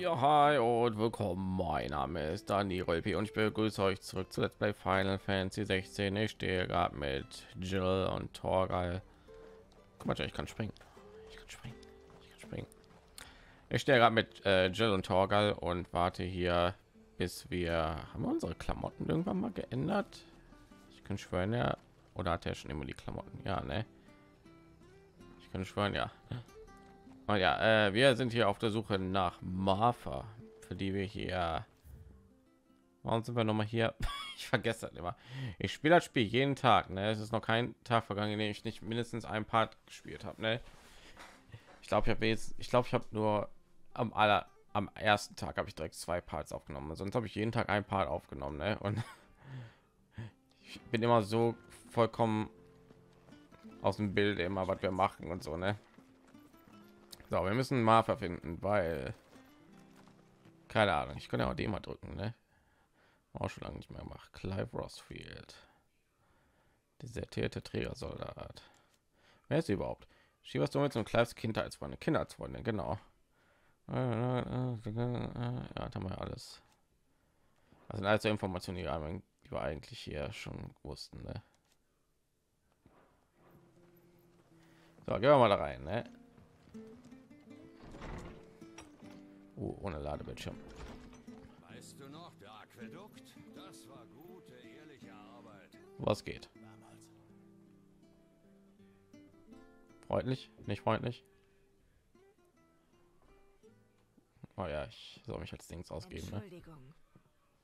Ja, hi und willkommen. Mein Name ist Dani Rolpi und ich begrüße euch zurück zu Let's Play Final Fantasy 16. Ich stehe gerade mit Jill und Torgal. Guck mal, ich kann springen. Ich kann springen. Ich kann springen. Ich stehe gerade mit äh, Jill und Torgal und warte hier, bis wir haben wir unsere Klamotten irgendwann mal geändert. Ich kann schwören, ja. Oder hat er schon immer die Klamotten? Ja, ne? Ich kann schwören, ja. Oh ja, äh, wir sind hier auf der Suche nach Martha, für die wir hier. Warum sind wir noch mal hier? ich vergesse das immer. Ich spiele das Spiel jeden Tag. Ne? Es ist noch kein Tag vergangen, in dem ich nicht mindestens ein Part gespielt habe. Ne? Ich glaube, ich habe jetzt, ich glaube, ich habe nur am aller, am ersten Tag habe ich direkt zwei Parts aufgenommen. Sonst habe ich jeden Tag ein Part aufgenommen. Ne? Und ich bin immer so vollkommen aus dem Bild immer, was wir machen und so. Ne? So, wir müssen Martha finden, weil keine Ahnung, ich kann ja auch den mal drücken, ne? Auch schon lange nicht mehr gemacht. Clive Rossfield, desertierte Trägersoldat. Wer ist sie überhaupt? Schiebers du mit so Clives Kindheitsfreunde, Kindheitsfreunde, genau. Ja, haben wir alles. Sind also Informationen, die wir eigentlich hier schon wussten, ne? So, gehen wir mal da rein, ne? Uh, ohne Ladebildschirm. Weißt du noch, der Aquädukt? Das war gute, ehrliche Arbeit. Was geht? Freundlich? Nicht freundlich? Oh ja, ich soll mich als Dings ausgeben. Ne? Entschuldigung.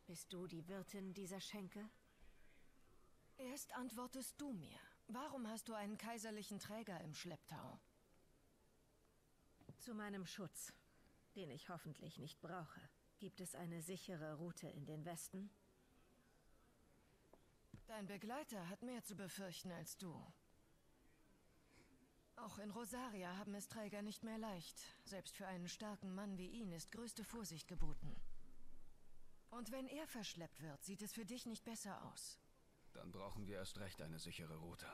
Bist du die Wirtin dieser Schenke? Erst antwortest du mir. Warum hast du einen kaiserlichen Träger im Schlepptau? Zu meinem Schutz, den ich hoffentlich nicht brauche. Gibt es eine sichere Route in den Westen? Dein Begleiter hat mehr zu befürchten als du. Auch in Rosaria haben es Träger nicht mehr leicht. Selbst für einen starken Mann wie ihn ist größte Vorsicht geboten. Und wenn er verschleppt wird, sieht es für dich nicht besser aus. Dann brauchen wir erst recht eine sichere Route.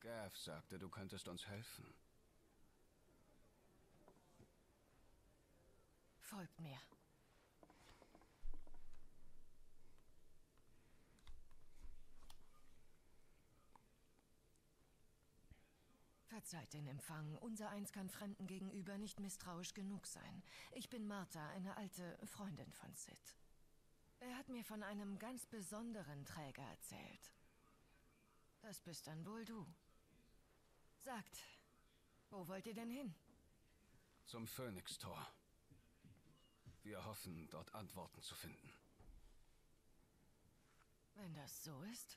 Gav sagte, du könntest uns helfen. Folgt mir. Verzeiht den Empfang. Unser Eins kann Fremden gegenüber nicht misstrauisch genug sein. Ich bin Martha, eine alte Freundin von Sid. Er hat mir von einem ganz besonderen Träger erzählt. Das bist dann wohl du. Sagt, wo wollt ihr denn hin? Zum Phönix-Tor. Wir hoffen, dort Antworten zu finden. Wenn das so ist.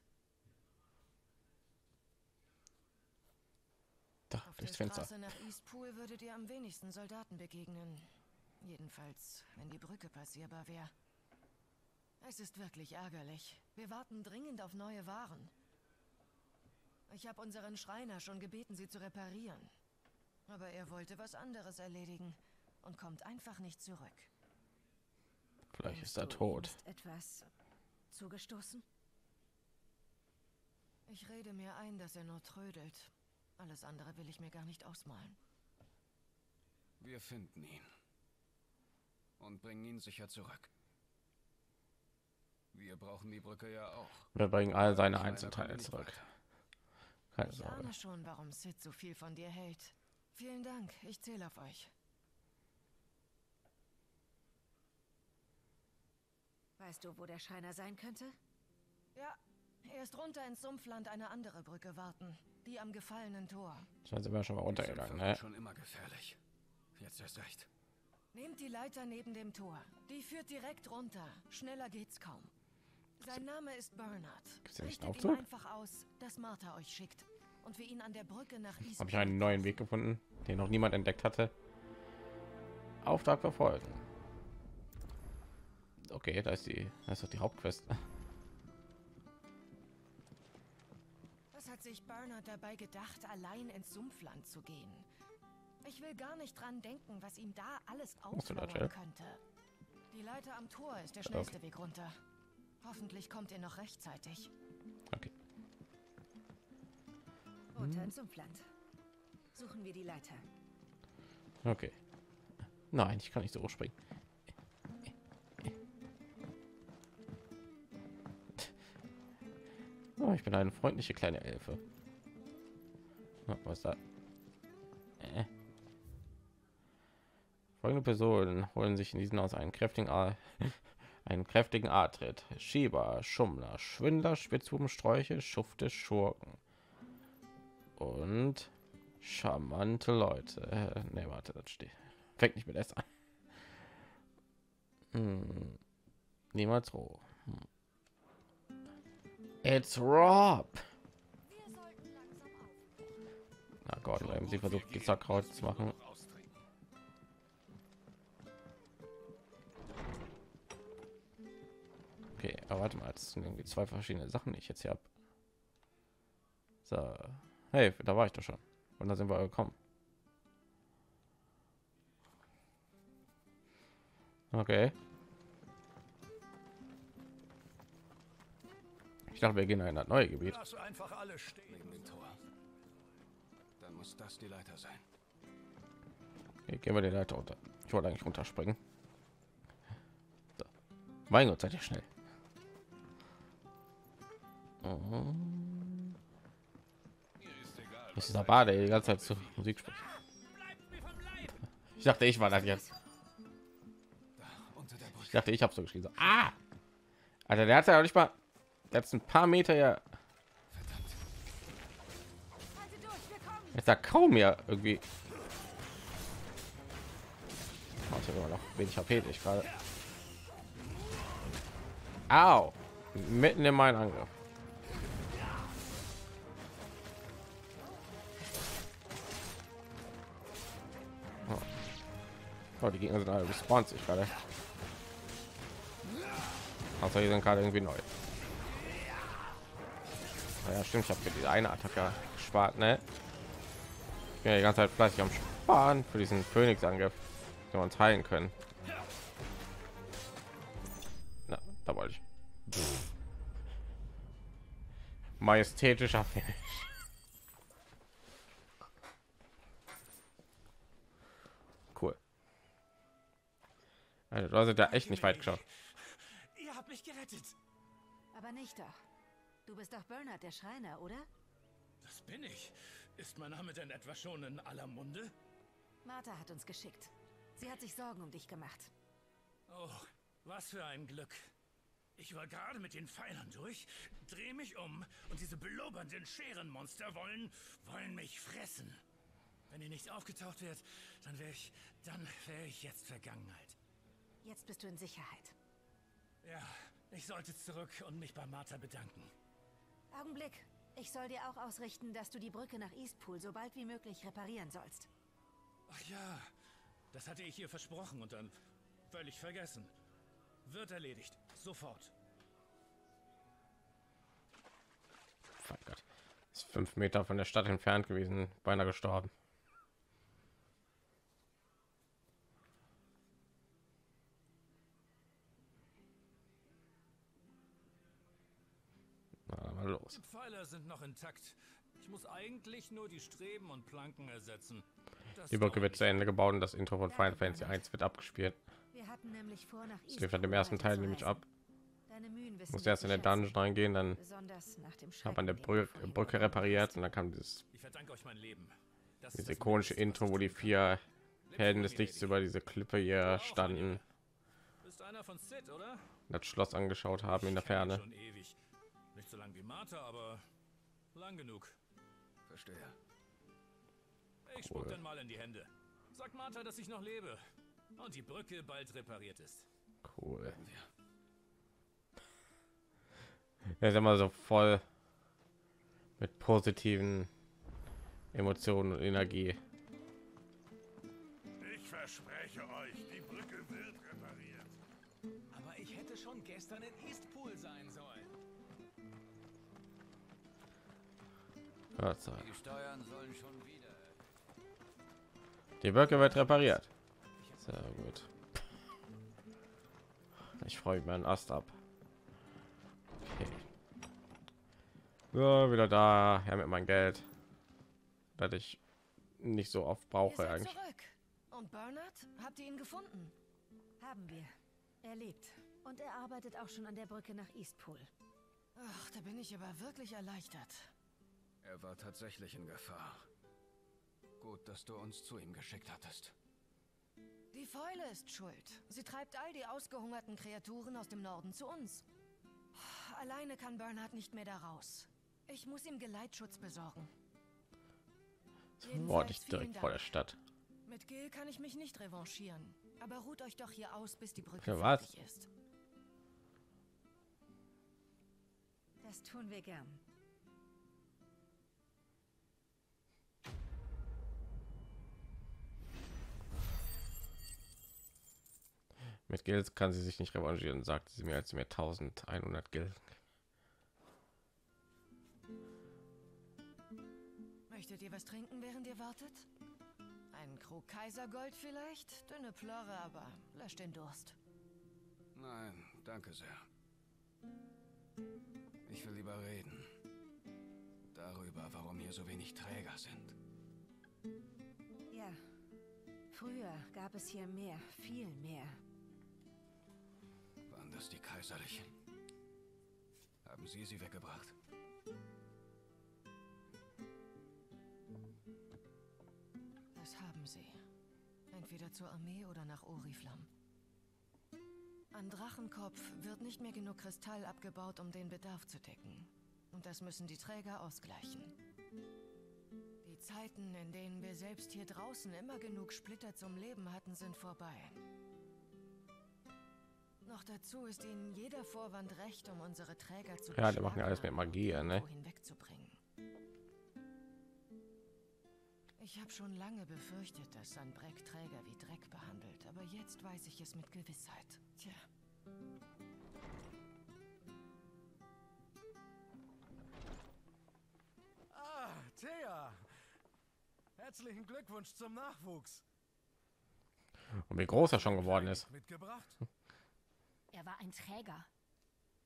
Da, Auf der durchs Fenster. Straße nach Eastpool würdet ihr am wenigsten Soldaten begegnen. Jedenfalls, wenn die Brücke passierbar wäre. Es ist wirklich ärgerlich. Wir warten dringend auf neue Waren. Ich habe unseren Schreiner schon gebeten, sie zu reparieren. Aber er wollte was anderes erledigen und kommt einfach nicht zurück. Vielleicht ist er tot. Etwas zugestoßen? Ich rede mir ein, dass er nur trödelt. Alles andere will ich mir gar nicht ausmalen. Wir finden ihn. Und bringen ihn sicher zurück. Wir brauchen die Brücke ja auch. Wir bringen all seine Einzelteile zurück. Keine Ich Sorge. ahne schon, warum Sid so viel von dir hält. Vielen Dank, ich zähle auf euch. Weißt du, wo der Scheiner sein könnte? Ja, erst runter ins Sumpfland eine andere Brücke warten. Die am gefallenen Tor. Sind wir schon mal runtergegangen. Ne? schon immer gefährlich. Jetzt erst recht. Nehmt die Leiter neben dem Tor. Die führt direkt runter. Schneller geht's kaum. Sein Name ist Bernard. Richtet Aufzug? einfach aus, dass Martha euch schickt. Und wir ihn an der Brücke nach Habe ich einen neuen Weg gefunden, den noch niemand entdeckt hatte. Auftrag verfolgen. Okay, da ist die, das ist doch die Hauptquest. Was hat sich Bernard dabei gedacht, allein ins Sumpfland zu gehen? Ich will gar nicht dran denken, was ihm da alles da, Jill? könnte. Die Leiter am Tor ist der schnellste Weg runter. Hoffentlich kommt ihr noch rechtzeitig. Okay. Runter ins Sumpfland. Suchen wir die Leiter. Okay. Nein, ich kann nicht so springen. Oh, ich bin eine freundliche kleine Elfe. Was da? Äh. Folgende Personen holen sich in diesen aus einen kräftigen A einen kräftigen A-Tritt. Schieber, Schummler, Schwindler, Spitzbubensträuche, Schufte, Schurken. Und charmante Leute. Ne, warte, das steht. Fängt nicht mit S an. Hm. Niemals roh. It's Rob. Na Gott, sie versucht Gisserkraut zu machen. Okay, aber warte mal, es sind irgendwie zwei verschiedene Sachen, die ich jetzt hier habe. So, hey, da war ich doch schon. Und da sind wir gekommen. Okay. Ich dachte, wir gehen in ein neues Gebiet. Lass einfach alle stehen. Neben dem Tor. Dann muss das die Leiter sein. Okay, gehen wir die Leiter unter. Ich wollte eigentlich runterspringen. So. Mein Gott, seid ihr schnell. Das ist der Bade, der die ganze Zeit zu Musik spricht. Ich dachte, ich war das jetzt. Ich dachte, ich habe so geschrieben. So, ah! Alter, der hat ja nicht mal jetzt ein paar Meter ja. Jetzt da kaum mehr irgendwie. Warte immer noch wenig HP ich gerade. Au! Mitten in meinen Angriff. Oh, die Gegner sind alle response ich gerade. Also hier sind gerade irgendwie neu. Ah ja, stimmt, ich habe für die eine Attacke gespart, ne? Ich bin ja die ganze Zeit fleißig am Sparen für diesen Phoenix-Angriff, den wir uns heilen können. Na, da wollte ich. Majestätischer Finish. Cool. Also, du hast ja echt nicht weit geschaut. Ihr habt mich gerettet. Aber nicht doch. Du bist doch Bernard, der Schreiner, oder? Das bin ich. Ist mein Name denn etwa schon in aller Munde? Martha hat uns geschickt. Sie hat sich Sorgen um dich gemacht. Oh, was für ein Glück. Ich war gerade mit den Pfeilern durch, drehe mich um und diese belobbernden Scherenmonster wollen, wollen mich fressen. Wenn ihr nicht aufgetaucht wird, dann wäre ich, dann wäre ich jetzt Vergangenheit. Jetzt bist du in Sicherheit. Ja, ich sollte zurück und mich bei Martha bedanken. Augenblick. Ich soll dir auch ausrichten, dass du die Brücke nach Eastpool so bald wie möglich reparieren sollst. Ach ja, das hatte ich ihr versprochen und dann völlig vergessen. Wird erledigt. Sofort. Mein Gott. Ist fünf Meter von der Stadt entfernt gewesen, beinahe gestorben. Mal los. Die Pfeiler sind noch intakt. Ich muss eigentlich nur die Streben und Planken ersetzen. Das Die Brücke wird zu Ende gebaut und das Intro von Final Fantasy 1 wird abgespielt. Wir hatten nämlich vor, nach Das lief an dem ersten Teil nämlich ab. Deine Mühen wissen Muss erst in der schätzen. Dungeon reingehen, dann Besonders nach dem hat man der den wir Brücke, repariert und dann kam dieses Ich verdanke euch mein Leben. Das ist dieses das ikonische Intro, was wo die vier Helden des Lichts über diese Klippe hier standen, Bist einer von Sid, oder? das Schloss angeschaut haben in der Ferne. Nicht so lang wie Martha, aber lang genug. Verstehe. Ich spuck Cool. dann mal in die Hände. Sag Martha, dass ich noch lebe und die Brücke bald repariert ist. Cool. Er ist immer so voll mit positiven Emotionen und Energie. Ich verspreche euch, die Brücke wird repariert. Aber ich hätte schon gestern in Gott sei Die Steuern sollen schon wieder. Die Brücke wird repariert. Sehr gut. Ich freue mich meinen Ast ab. Okay. Ja, wieder da. Ja, mit meinem Geld. Das ich nicht so oft brauche eigentlich. zurück. Und Bernard? Habt ihr ihn gefunden? Haben wir. Er lebt. Und er arbeitet auch schon an der Brücke nach Eastpool. Ach, da bin ich aber wirklich erleichtert. Er war tatsächlich in Gefahr. Gut, dass du uns zu ihm geschickt hattest. Die Fäule ist schuld. Sie treibt all die ausgehungerten Kreaturen aus dem Norden zu uns. Alleine kann Bernhard nicht mehr da raus. Ich muss ihm Geleitschutz besorgen. Nicht vielen direkt vor der. Stadt. Mit Gil kann ich mich nicht revanchieren. Aber ruht euch doch hier aus, bis die Brücke was? fertig ist. Das tun wir gern. Mit Geld kann sie sich nicht revanchieren, sagte sie mir, als sie mir 1100 Geld. Möchtet ihr was trinken, während ihr wartet? Ein Krug Kaisergold vielleicht? Dünne Plörre, aber löscht den Durst. Nein, danke sehr. Ich will lieber reden. Darüber, warum hier so wenig Träger sind. Ja. Früher gab es hier mehr, viel mehr. Das die Kaiserlichen? Haben Sie sie weggebracht? Das haben sie. Entweder zur Armee oder nach Oriflam. An Drachenkopf wird nicht mehr genug Kristall abgebaut, um den Bedarf zu decken. Und das müssen die Träger ausgleichen. Die Zeiten, in denen wir selbst hier draußen immer genug Splitter zum Leben hatten, sind vorbei. Noch dazu ist ihnen jeder Vorwand recht, um unsere Träger zu Ja, die machen alles mit Magie, ne? hinwegzubringen. Ich habe schon lange befürchtet, dass Sanbreck Träger wie Dreck behandelt, aber jetzt weiß ich es mit Gewissheit. Tja. Ah, Thea. Herzlichen Glückwunsch zum Nachwuchs. Und wie groß er schon geworden ist. Mitgebracht? Er war ein Träger.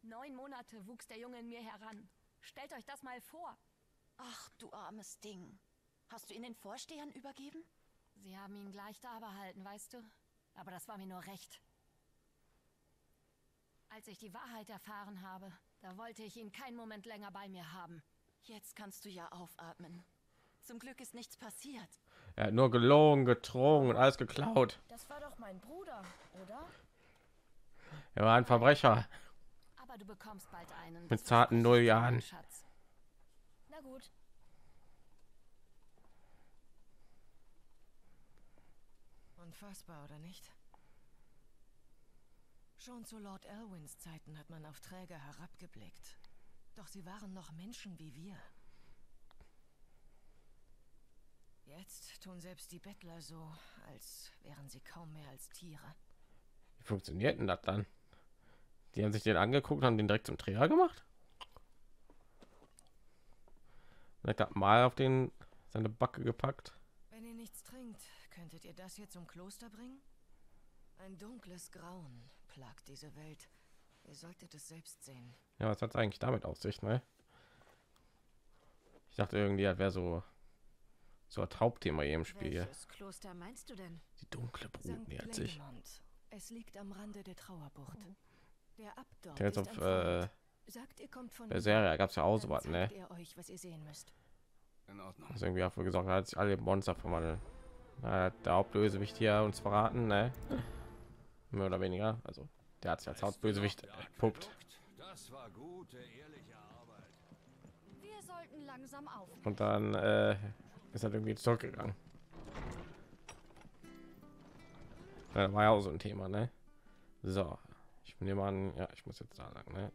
Neun Monate wuchs der Junge in mir heran. Stellt euch das mal vor. Ach, du armes Ding. Hast du ihn den Vorstehern übergeben? Sie haben ihn gleich da behalten, weißt du? Aber das war mir nur recht. Als ich die Wahrheit erfahren habe, da wollte ich ihn keinen Moment länger bei mir haben. Jetzt kannst du ja aufatmen. Zum Glück ist nichts passiert. Er hat nur gelogen, getrogen und alles geklaut. Das war doch mein Bruder, oder? Er war ein Verbrecher. Aber du bekommst bald einen. Mit zarten null Jahren. Schatz. Na gut. Unfassbar, oder nicht? Schon zu Lord Elwins Zeiten hat man auf Träger herabgeblickt. Doch sie waren noch Menschen wie wir. Jetzt tun selbst die Bettler so, als wären sie kaum mehr als Tiere. Wie funktioniert denn das dann? Die haben sich den angeguckt und haben den direkt zum Träger gemacht. Er hat mal auf den seine Backe gepackt. Wenn ihr nichts trinkt, könntet ihr das hier zum Kloster bringen? Ein dunkles Grauen plagt diese Welt. Ihr solltet es selbst sehen. Ja, was hat eigentlich damit auf sich, ne? Ich dachte irgendwie, das wäre so so ein Hauptthema hier im Spiel. Welches Kloster meinst du denn? Die dunkle Brut nähert sich. Es liegt am Rande der Trauerbucht. Der Abt dort Der jetzt ist auf äh. Sagt, ihr kommt von der. Serie gab es ja auch Dann sowas, ne? er euch, was ihr sehen müsst. In Ordnung. Also irgendwie dafür gesorgt hat, sich alle Monster verwandeln. Na, der Hauptbösewicht hier uns verraten, ne? Mehr oder weniger. Also, der hat sich als Hauptbösewicht puppt. Das war gute, ehrliche Arbeit. Wir sollten langsam auf. Und dann äh, ist er irgendwie zurückgegangen. Ja, war ja auch so ein Thema, ne? So, ich nehme an, ja, ich muss jetzt da lang, ne?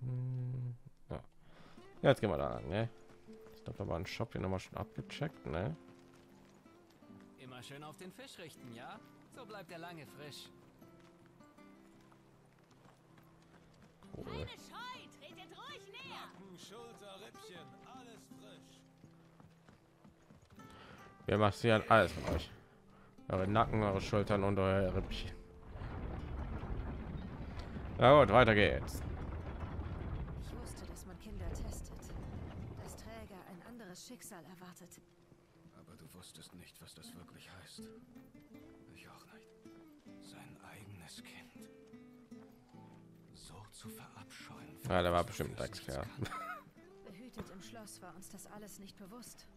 Hm, Ja. ja, jetzt gehen wir da lang, ne? Ich glaube, da war ein Shop, den haben wir schon abgecheckt, ne? Immer schön auf den Fisch richten, ja? So bleibt er lange frisch. Cool. Scheu, tretet ruhig näher. Schulter, Wir massieren alles von euch. Eure Nacken, eure Schultern und euer Rippchen. Na gut, weiter geht's. Ich wusste, dass man Kinder testet. Dass Träger ein anderes Schicksal erwartet. Aber du wusstest nicht, was das wirklich heißt. Ich auch nicht. Sein eigenes Kind. So zu verabscheuen. Ja, der war bestimmt ein Dreckskerl. Behütet im Schloss war uns das alles nicht bewusst.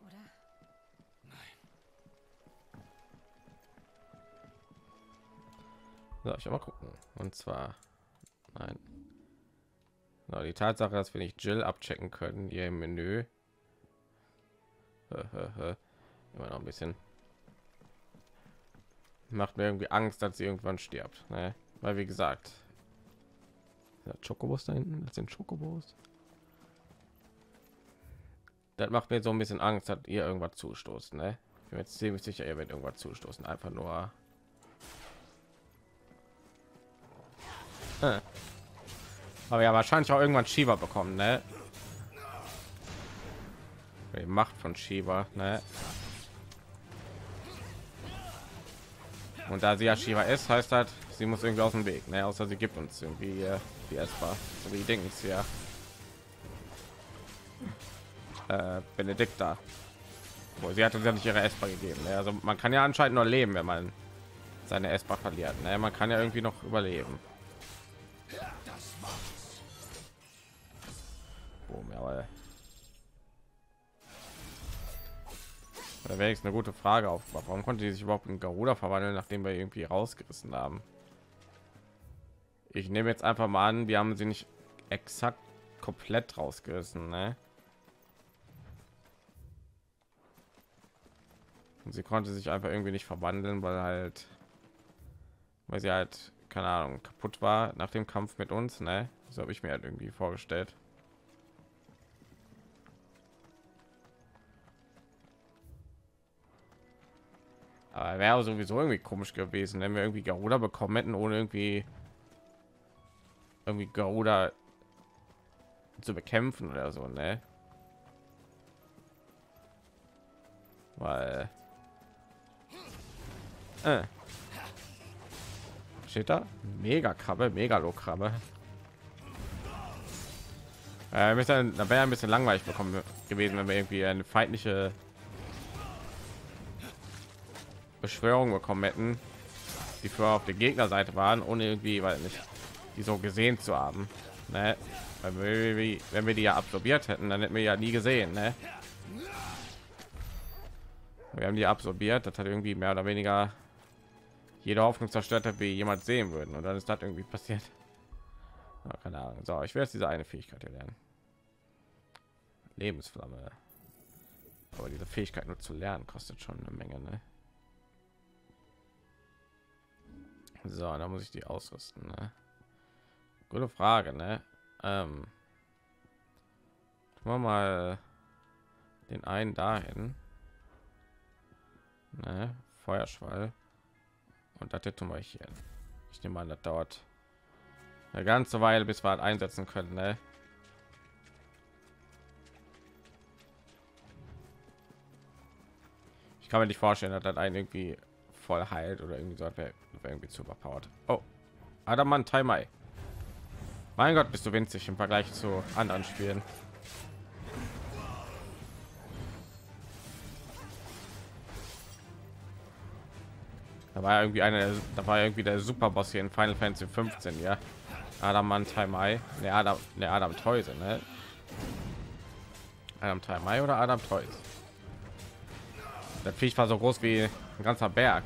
Oder? So, ich mal gucken. Und zwar, nein. Genau, die Tatsache, dass wir nicht Jill abchecken können hier im Menü. Immer noch ein bisschen. Macht mir irgendwie Angst, dass sie irgendwann stirbt. Ne? Weil wie gesagt, ja, Chocobos da hinten, das sind Chocobos. Das macht mir so ein bisschen Angst, dass ihr irgendwas zustoßen. Ne? Ich bin jetzt ziemlich sicher, ihr werdet irgendwas zustoßen. Einfach nur Aber ja, wahrscheinlich auch irgendwann Shiva bekommen, ne? Die Macht von Shiva, ne? Und da sie ja Shiva ist, heißt halt, sie muss irgendwie aus dem Weg, ne? Außer sie gibt uns irgendwie äh, die Esper, so wie Dings ja. Äh, Benedikta. Wo sie hatte ja nicht ihre Esper gegeben. Ne? Also man kann ja anscheinend nur leben, wenn man seine Esper verliert. Ne? Man kann ja irgendwie noch überleben. Da wäre eine gute Frage auf. Warum konnte die sich überhaupt in Garuda verwandeln, nachdem wir irgendwie rausgerissen haben? Ich nehme jetzt einfach mal an, wir haben sie nicht exakt komplett rausgerissen, ne? Und sie konnte sich einfach irgendwie nicht verwandeln, weil halt, weil sie halt keine Ahnung kaputt war nach dem Kampf mit uns, ne? So habe ich mir halt irgendwie vorgestellt. Aber wäre sowieso irgendwie komisch gewesen, wenn wir irgendwie Garuda bekommen hätten, ohne irgendwie irgendwie Garuda zu bekämpfen oder so, ne? Weil äh. steht da mega krabbe megalokrabbe äh, da wäre ein bisschen langweilig bekommen gewesen wenn wir irgendwie eine feindliche Beschwörung bekommen hätten, die für auf der Gegnerseite waren, ohne irgendwie, weil nicht, die so gesehen zu haben. Ne? Weil wenn wir die ja absorbiert hätten, dann hätten wir ja nie gesehen. Ne? Wir haben die absorbiert, das hat irgendwie mehr oder weniger jede Hoffnung zerstört, dass wir jemand sehen würden. Und dann ist das irgendwie passiert. Ja, keine Ahnung. So, ich werde jetzt diese eine Fähigkeit hier lernen. Lebensflamme. Aber diese Fähigkeit nur zu lernen kostet schon eine Menge. Ne? So, da muss ich die ausrüsten. Ne? Gute Frage, ne? Ähm, wir mal den einen dahin. Ne? Feuerschwall. Und das tun wir hier. Ich nehme an, das dauert eine ganze Weile, bis wir halt einsetzen können. Ne? Ich kann mir nicht vorstellen, dass das einen irgendwie voll heilt oder irgendwie so wäre irgendwie zu überpowered. Oh, Adamant Taimai. Mein Gott, bist du winzig im Vergleich zu anderen Spielen. Da war irgendwie eine, da war irgendwie der Superboss hier in Final Fantasy 15, ja. Adamant Taimai, ne Adam, ne Adam Teuse, ne? Adam Taimai oder Adam Teuse? Das Viech war so groß wie ein ganzer Berg.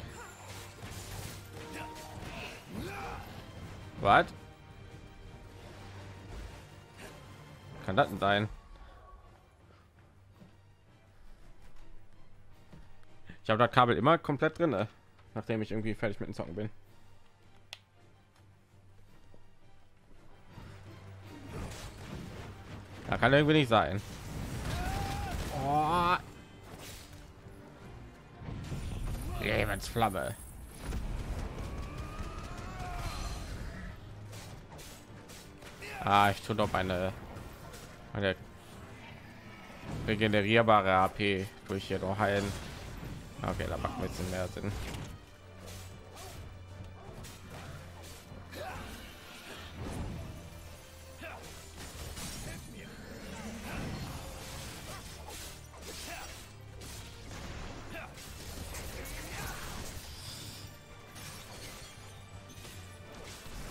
Was? Kann das denn sein? Ich habe das Kabel immer komplett drin, ne? nachdem ich irgendwie fertig mit dem Zocken bin. Da kann irgendwie nicht sein. Oh. Lebensflamme. Ah, ich tue doch meine, meine regenerierbare AP durch hier noch heilen. Okay, da macht ein bisschen mehr Sinn.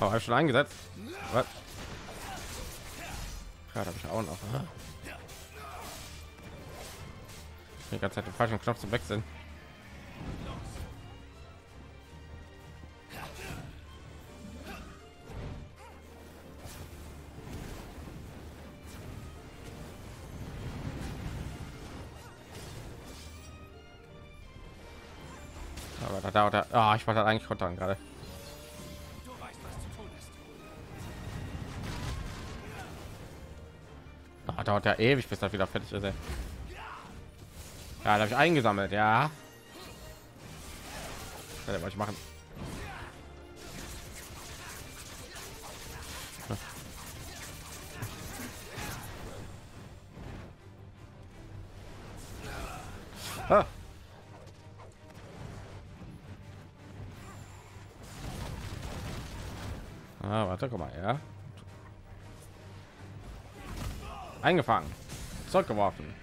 Oh, habe schon eingesetzt? Was? Gerade habe ich auch noch. Ah. Die ganze Zeit den falschen Knopf zu wechseln. Aber da dauert er. Ah, ich wollte eigentlich kontern gerade. Dauert ja ewig, bis das wieder fertig ist. Ja, da habe ich eingesammelt, ja. Ja, was ich machen. Ah. Ah, warte, guck mal, ja. Eingefangen. Zurückgeworfen.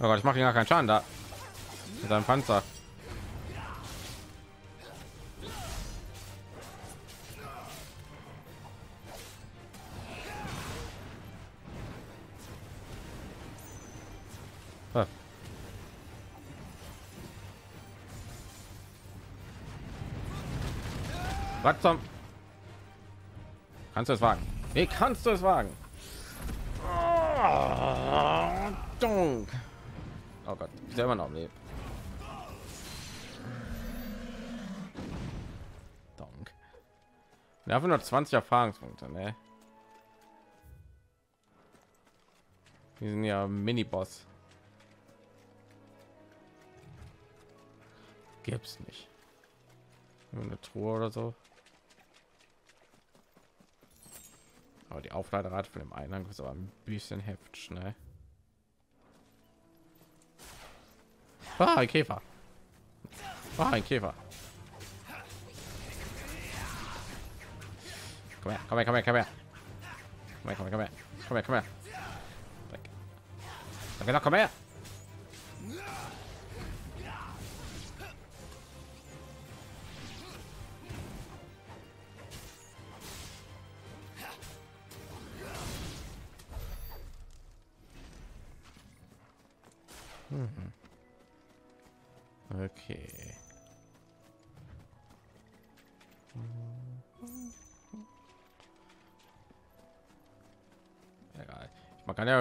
Oh Gott, ich mache gar keinen Schaden da. Mit seinem Panzer. Zum? Kannst du es wagen? Wie kannst du es wagen? Oh, Gott, ich selber noch am Leben. Donk. Ja, 120 Erfahrungspunkte, ne? Wir sind ja Mini-Boss. Gibt's nicht. Eine Truhe oder so. Aber die Aufladerate von dem Eingang ist aber ein bisschen heftig, ne? Ah, ein Käfer. Ah, ein Käfer. Komm her, komm her, komm her, komm her. Komm her, komm her, komm her. Komm her, komm her. Weg. Sag gesagt, komm her.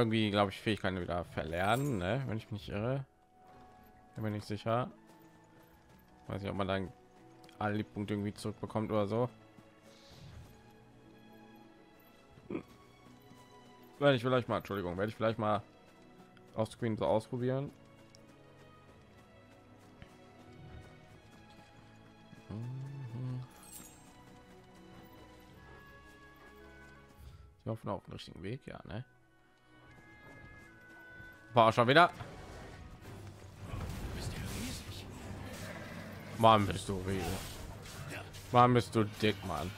Irgendwie, glaube ich, Fähigkeiten wieder verlernen, ne? wenn ich mich irre. Bin mir nicht sicher. Weiß nicht, ob man dann alle Punkte irgendwie zurückbekommt oder so. Werde ich vielleicht mal, Entschuldigung, werde ich vielleicht mal auf Screen so ausprobieren. Sie hoffen auf den richtigen Weg, ja, ne? War schon wieder. Mann, bist du riesig. Mann, bist du dick, Mann.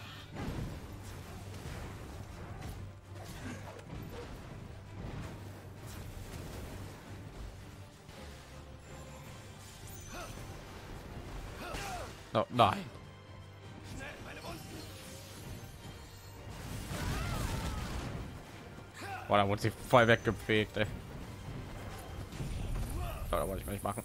Oh, nein. Boah, da wurde sie voll weggefegt, ey. Wollte ich nicht machen.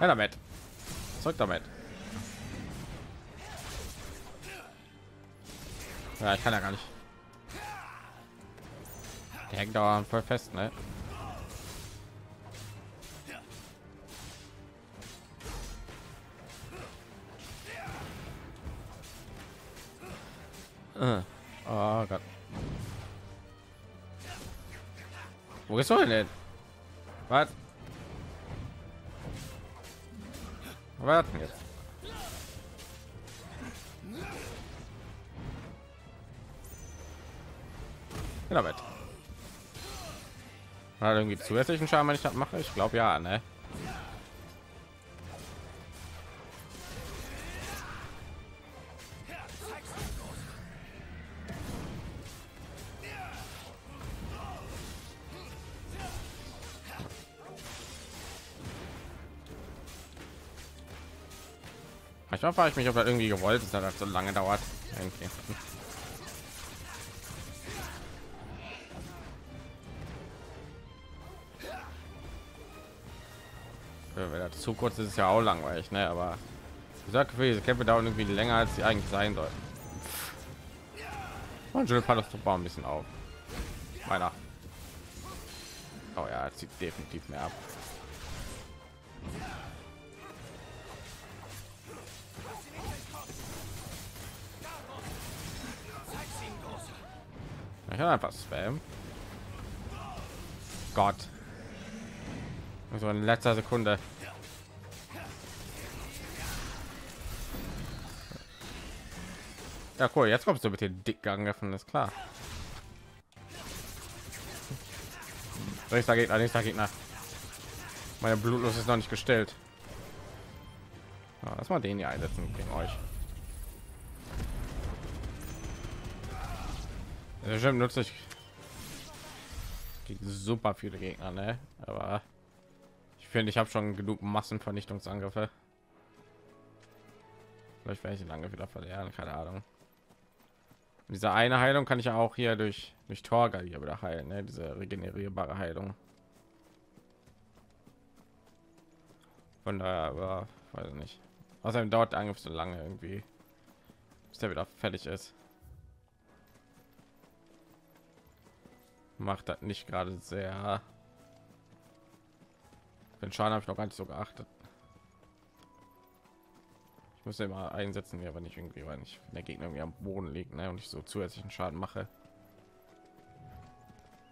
Ja, damit. Zeug damit. Ja, ich kann ja gar nicht. Der hängt da voll fest, ne? Du denn? Was? Warten jetzt. Genau. Hat irgendwie zusätzlichen Schaden, wenn ich das mache? Ich glaube ja, ne? Frage ich mich, ob das irgendwie gewollt ist, dass das so lange dauert. Ja, Wenn das zu kurz ist, ist ja auch langweilig, ne? Aber sag, diese Kämpfe dauern irgendwie länger, als sie eigentlich sein sollten. Und Jules hat das Bau ein bisschen auf. Meiner. Oh ja, es sieht definitiv mehr ab. Ich kann einfach spam. Gott. So in letzter Sekunde. Ja, cool. Jetzt kommst du mit den dick angegriffen, ist klar. Nächster Gegner, nächster Gegner. Meine Blutlos ist noch nicht gestellt. Ja, lass mal den hier einsetzen gegen euch. Bestimmt nutze ich gegen super viele Gegner, ne? Aber ich finde, ich habe schon genug Massenvernichtungsangriffe. Vielleicht werde ich lange wieder verlieren, keine Ahnung. Diese eine Heilung kann ich ja auch hier durch durch Torgal hier wieder heilen, ne? Diese regenerierbare Heilung. Von daher, aber weiß ich nicht. Außerdem dauert der Angriff so lange irgendwie, bis der wieder fertig ist. Macht das nicht gerade sehr. Den schaden habe ich noch gar nicht so geachtet. Ich muss immer einsetzen ja wenn ich irgendwie weil ich wenn der gegner irgendwie am boden liegt ne, und ich so zusätzlichen schaden mache.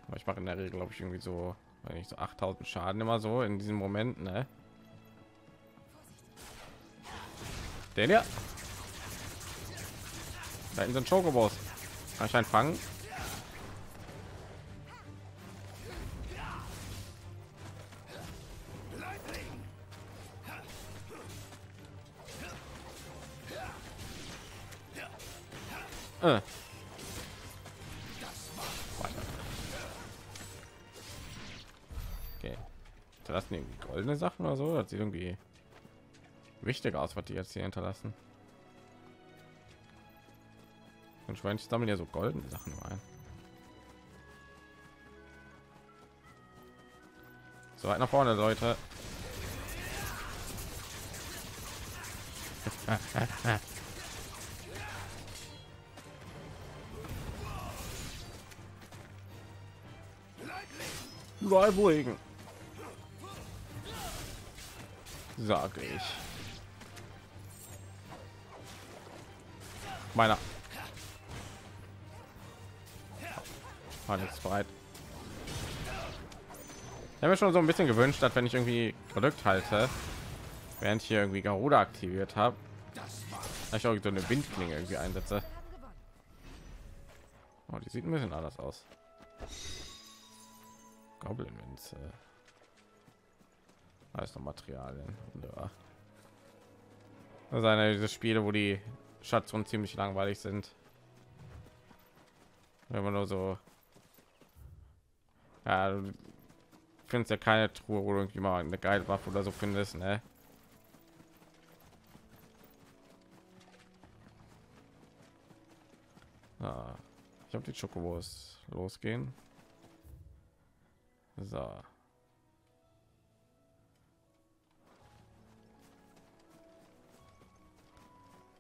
Aber ich mache in der regel glaube ich irgendwie so wenn ich so 8000 schaden immer so in diesem moment ne? den ja da sind Chocobos. Kann ich einen fangen Äh. Okay. Hinterlassen irgendwie goldene Sachen oder so? Das sieht irgendwie wichtiger aus, was die jetzt hier hinterlassen. Und Schwein sammeln ja so goldene Sachen ein. So weit nach vorne, Leute. überall beruhigen. Sage ich. Meiner. Jetzt bereit. Ich habe mir schon so ein bisschen gewünscht, dass wenn ich irgendwie gedrückt halte, während ich hier irgendwie Garuda aktiviert habe, ich auch so eine Windklinge irgendwie einsetze. Oh, die sieht ein bisschen anders aus. Goblin Minze. Alles noch Materialien. Wunderbar. Das ist einer dieser Spiele, wo die Schatzungen ziemlich langweilig sind. Wenn man nur so ja, du findest ja keine Truhe, wo du irgendwie mal eine geile Waffe oder so findest, ne? Ah, ich habe die Schokobos losgehen. So.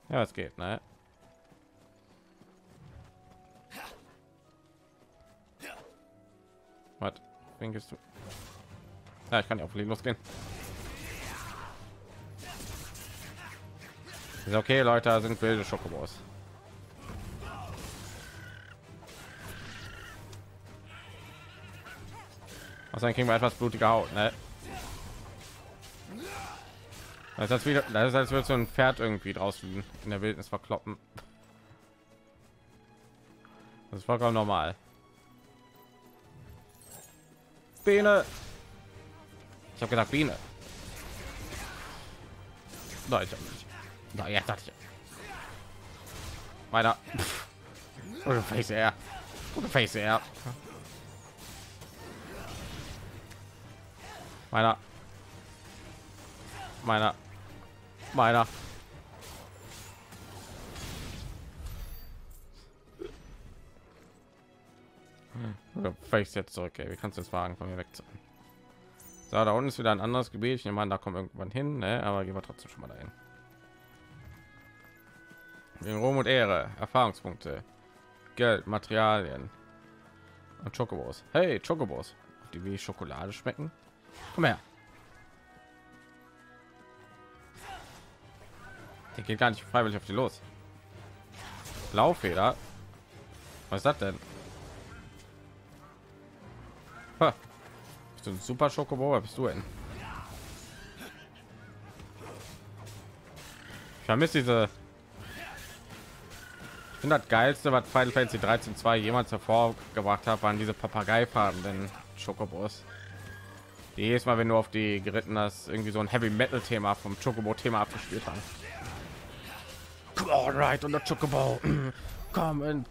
Ja, es geht, ne? Was denkst du? Ja, ich kann ja auf Leben losgehen. Ist okay, Leute, sind wilde Schokobos. Was dann kriegen wir etwas blutige Haut, ne? Das ist wieder, das ist als würde so ein Pferd irgendwie draußen in der Wildnis verkloppen. Das ist vollkommen normal. Biene. Ich habe gedacht Biene. Nein, ich hab nicht. Na, ja, dachte ich. Meiner. Oder Face Air. Oder Face Air. Meiner. Meiner. Meiner. Vielleicht jetzt zurück. Ey. Wie kannst du das wagen, von mir weg zu? So, da unten ist wieder ein anderes Gebiet. Ich nehme an, da kommt irgendwann hin, ne? aber gehen wir trotzdem schon mal dahin. In Ruhm und Ehre, Erfahrungspunkte, Geld, Materialien und Chocobos. Hey, Chocobos, die wie Schokolade schmecken. Komm her. Der geht gar nicht freiwillig auf die los. Blaufeder. Was ist das denn? Ha. Bist du ein super Schokobo? Bist du denn? Ich vermisse diese. Ich finde das geilste, was Final Fantasy 13 2 jemals hervorgebracht hat, waren diese Papageifarben, Schokobos. Die jedes Mal, wenn du auf die geritten hast, irgendwie so ein Heavy Metal Thema vom Chocobo-Thema abgespielt haben. Come on, right on the Chocobo. Come and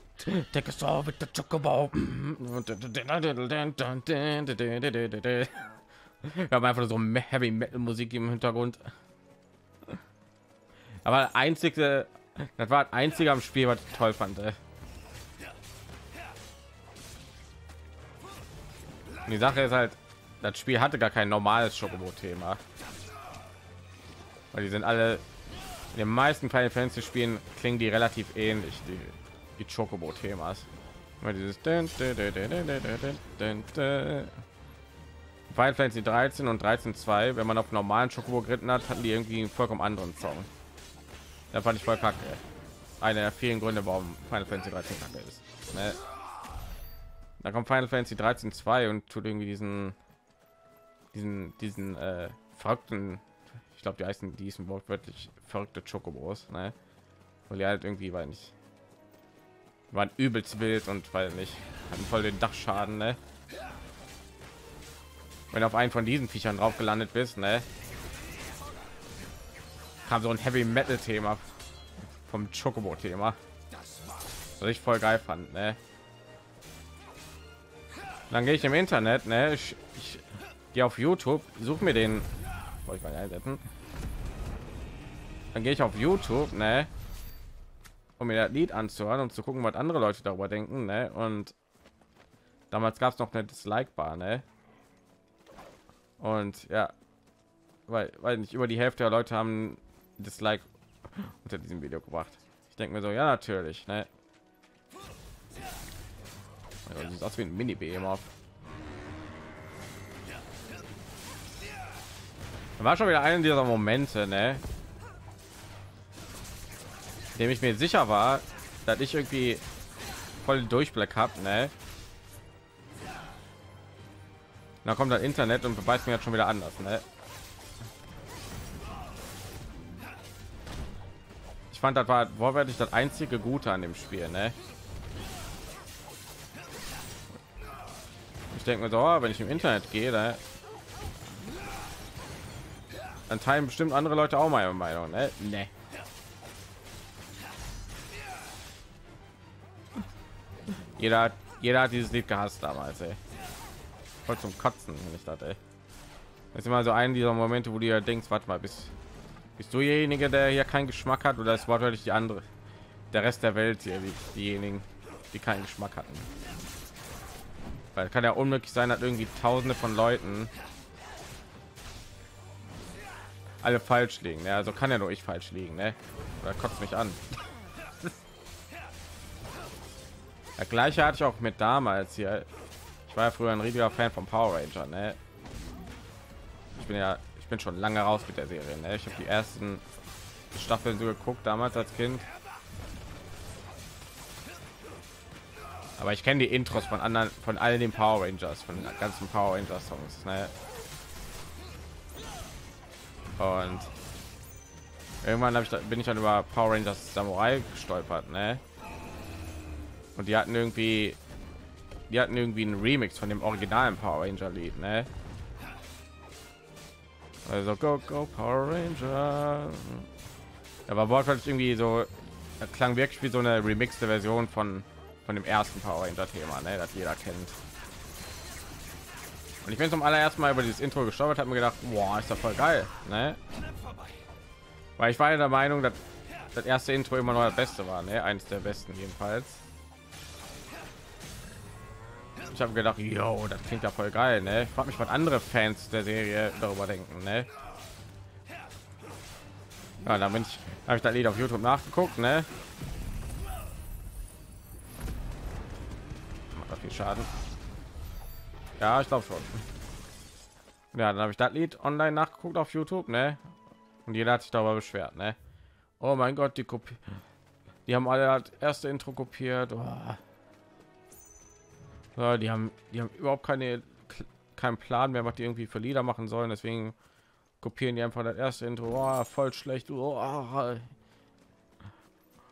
take us all with the Chocobo. Wir haben einfach so Heavy Metal Musik im Hintergrund. Aber einzige, das war das einzige am Spiel, was ich toll fand. Ey. Und die Sache ist halt, das Spiel hatte gar kein normales Schokobo-Thema. Weil die sind alle in den meisten Final Fantasy Spielen klingen die relativ ähnlich, die, die Chocobo-Themas. Weil dieses Final Fantasy 13 und 13.2, wenn man auf normalen Chocobo geritten hat, hatten die irgendwie einen vollkommen anderen Song. Da fand ich voll kacke. Einer der vielen Gründe, warum Final Fantasy 13 kacke ist. Ne? Da kommt Final Fantasy 13 2 und tut irgendwie diesen diesen diesen äh, verrückten ich glaube die heißen diesen wortwörtlich verrückte Chocobos ne? weil die halt irgendwie weil nicht waren übelst wild und weil nicht hatten voll den Dachschaden ne? wenn auf einen von diesen Viechern drauf gelandet bist ne? kam so ein Heavy Metal Thema vom Chocobo Thema was ich voll geil fand ne? dann gehe ich im Internet ne? ich, ich gehe auf YouTube suche mir den wollte ich mal einsetzen dann gehe ich auf YouTube ne? um mir das Lied anzuhören und zu gucken was andere Leute darüber denken ne? und damals gab es noch eine Dislike Bar ne? und ja weil weil nicht über die Hälfte der Leute haben Dislike unter diesem Video gebracht. Ich denke mir so, ja natürlich, ne? Also, sieht aus wie ein Mini Behemoth. War schon wieder einer dieser Momente, ne? In dem ich mir sicher war, dass ich irgendwie voll Durchblick habe, ne? Da kommt das Internet und beweist mir jetzt schon wieder anders, ne? Ich fand, das war wortwörtlich das einzige Gute an dem Spiel, ne? Ich denke mir so, oh, wenn ich im Internet gehe, da dann teilen bestimmt andere Leute auch meine Meinung, ne? Nee. Jeder, hat- jeder hat dieses Lied gehasst damals, ey. Voll zum Kotzen, wenn ich das, ey. Das ist immer so ein dieser Momente, wo du ja denkst, warte mal, bist, bist du derjenige, der hier keinen Geschmack hat, oder ist wortwörtlich die andere, der Rest der Welt hier, die, diejenigen, die keinen Geschmack hatten. Weil kann ja unmöglich sein, dass irgendwie Tausende von Leuten alle falsch liegen. Ne? Also kann ja nur ich falsch liegen, ne? Oder kotzt mich an. Der gleiche hatte ich auch mit damals hier. Ich war ja früher ein riesiger Fan von Power Ranger, ne? Ich bin ja, ich bin schon lange raus mit der Serie, ne? Ich habe die ersten Staffeln so geguckt damals als Kind. Aber ich kenne die Intros von anderen, von all den Power Rangers, von den ganzen Power Ranger Songs, ne? Und irgendwann ich da, bin ich dann über Power Rangers Samurai gestolpert, ne? Und die hatten irgendwie die hatten irgendwie einen Remix von dem originalen Power Ranger Lied, ne? Also go go Power Ranger. Aber wortwörtlich irgendwie so, das klang wirklich wie so eine remixte Version von von dem ersten Power Ranger Thema, ne? Das jeder kennt. Und ich bin zum allerersten Mal über dieses Intro gestolpert, habe mir gedacht, boah, ist das voll geil, ne? Weil ich war ja der Meinung, dass das erste Intro immer noch das Beste war, ne? Eines der besten jedenfalls. Ich habe gedacht, yo, das klingt ja voll geil, ne? Ich frage mich, was andere Fans der Serie darüber denken, ne? Ja, da bin ich, habe ich das Lied auf YouTube nachgeguckt, ne? Macht viel Schaden. Ja, ich glaube schon. Ja, dann habe ich das Lied online nachgeguckt auf YouTube, ne? Und jeder hat sich darüber beschwert, ne? Oh mein Gott, die Kopie. Die haben alle das erste Intro kopiert. Oh. Ja, die haben, die haben überhaupt keine, keinen Plan mehr, was die irgendwie für Lieder machen sollen. Deswegen kopieren die einfach das erste Intro. Oh, voll schlecht. Oh.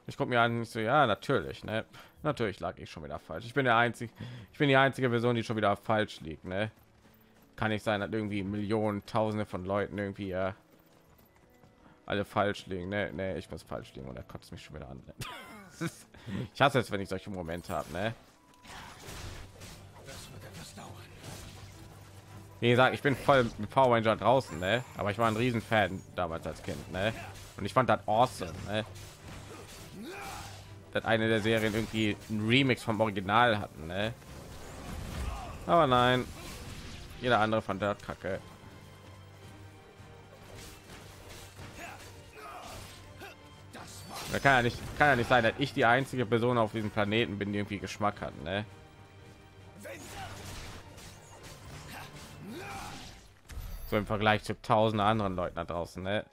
Ich gucke mir an, ich so, ja, natürlich, ne? Natürlich lag ich schon wieder falsch. Ich bin der einzige, ich bin die einzige Person, die schon wieder falsch liegt, ne? Kann nicht sein, dass irgendwie Millionen, Tausende von Leuten irgendwie äh, alle falsch liegen. Ne, ne, ich muss falsch liegen und er kotzt mich schon wieder an. Ne? ich hasse es, wenn ich solche Momente habe, ne? Wie gesagt, ich bin voll mit Power Ranger draußen, ne? Aber ich war ein riesen Fan damals als Kind, ne? Und ich fand das awesome, ne? Dass eine der Serien irgendwie ein Remix vom Original hatten, ne? Aber nein, jeder andere fand das kacke. Da kann ja nicht, kann ja nicht sein, dass ich die einzige Person auf diesem Planeten bin, die irgendwie Geschmack hat, ne? So im Vergleich zu tausend anderen Leuten da draußen, ne?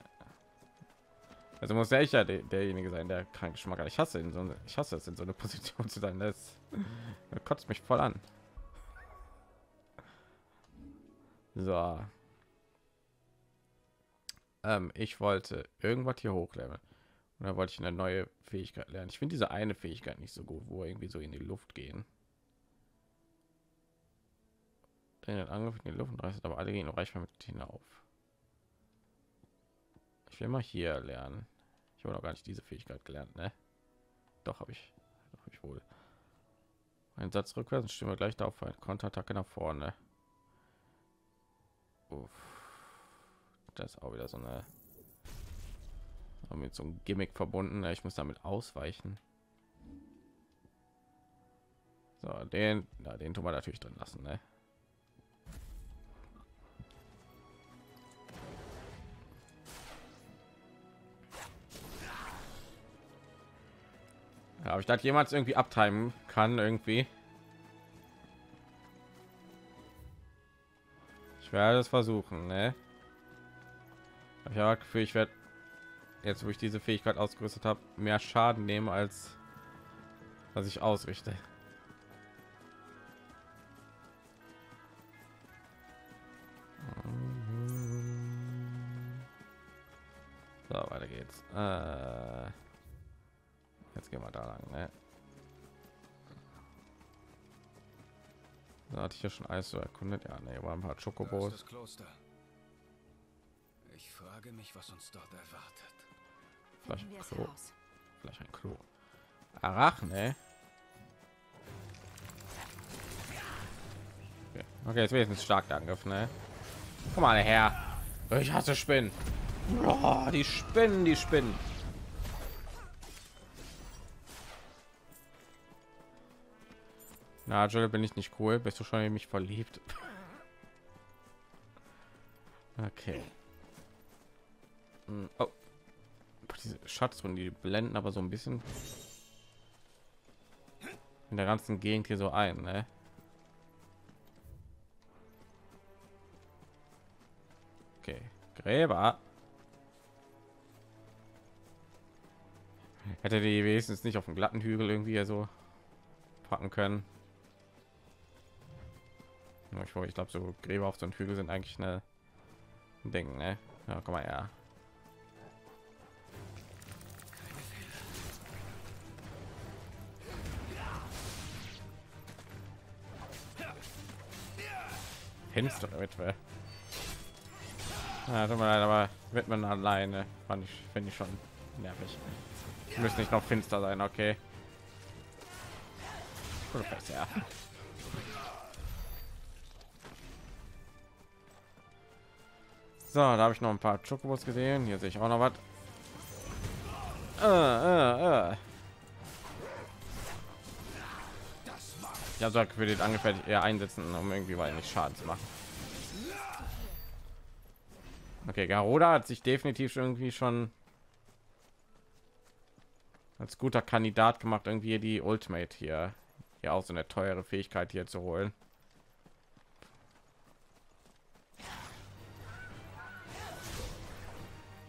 Also muss ich ja der, derjenige sein, der keinen Geschmack hat. Ich hasse in so ich hasse es in so eine Position zu sein. Das, das kotzt mich voll an. So. Ähm, ich wollte irgendwas hier hochleveln. Und da wollte ich eine neue Fähigkeit lernen. Ich finde diese eine Fähigkeit nicht so gut, wo irgendwie so in die Luft gehen. Den Angriff in die Luft und reißt aber alle gehen reicht mit hinauf. Ich will mal hier lernen. Ich habe noch gar nicht diese Fähigkeit gelernt, ne? Doch habe ich, hab ich wohl. Ein Satz rückwärts stimmen wir gleich darauf ein. Konterattacke nach vorne. Uff. Das ist auch wieder so eine mit so einem Gimmick verbunden. Ich muss damit ausweichen. So, den, ja, den tun wir natürlich drin lassen, ne? Ja, aber ich dachte jemals irgendwie abtreiben kann irgendwie. Ich werde es versuchen, ne? Ich habe Gefühl, ich werde jetzt, wo ich diese Fähigkeit ausgerüstet habe, mehr Schaden nehmen als was ich ausrichte. So, weiter geht's. Äh gehen wir da lang. Ne? Da hatte ich ja schon alles so erkundet. Ja, ne, war ein paar Chocobos. Das Kloster. Ich frage mich, was uns dort erwartet. Vielleicht ein Klo. Vielleicht ein Klo. Arachne. Okay, okay jetzt wenigstens stark der Angriff, ne? Komm mal her. Ich hasse Spinnen. Oh, die Spinnen, die Spinnen. Na, Joel, bin ich nicht cool? Bist du schon in mich verliebt? okay. Hm, oh. Diese Schatz und die blenden aber so ein bisschen in der ganzen Gegend hier so ein, ne? Okay, Gräber. Hätte die wenigstens nicht auf dem glatten Hügel irgendwie so packen können. Ich, ich glaube, so Gräber auf so einem Hügel sind eigentlich eine Ding, ne? Ja, komm mal her. finstere Witwe. Ja, tut mir leid, aber wird man alleine, fand ich, finde ich schon nervig. Müssen nicht noch finster sein, okay? Oder besser. So, da habe ich noch ein paar Chocobos gesehen. Hier sehe ich auch noch was. Äh, äh, äh. Ja, so für den angefertigt eher einsetzen, um irgendwie weil nicht Schaden zu machen. Okay, Garuda hat sich definitiv irgendwie schon als guter Kandidat gemacht, irgendwie die Ultimate hier, ja auch so eine teure Fähigkeit hier zu holen.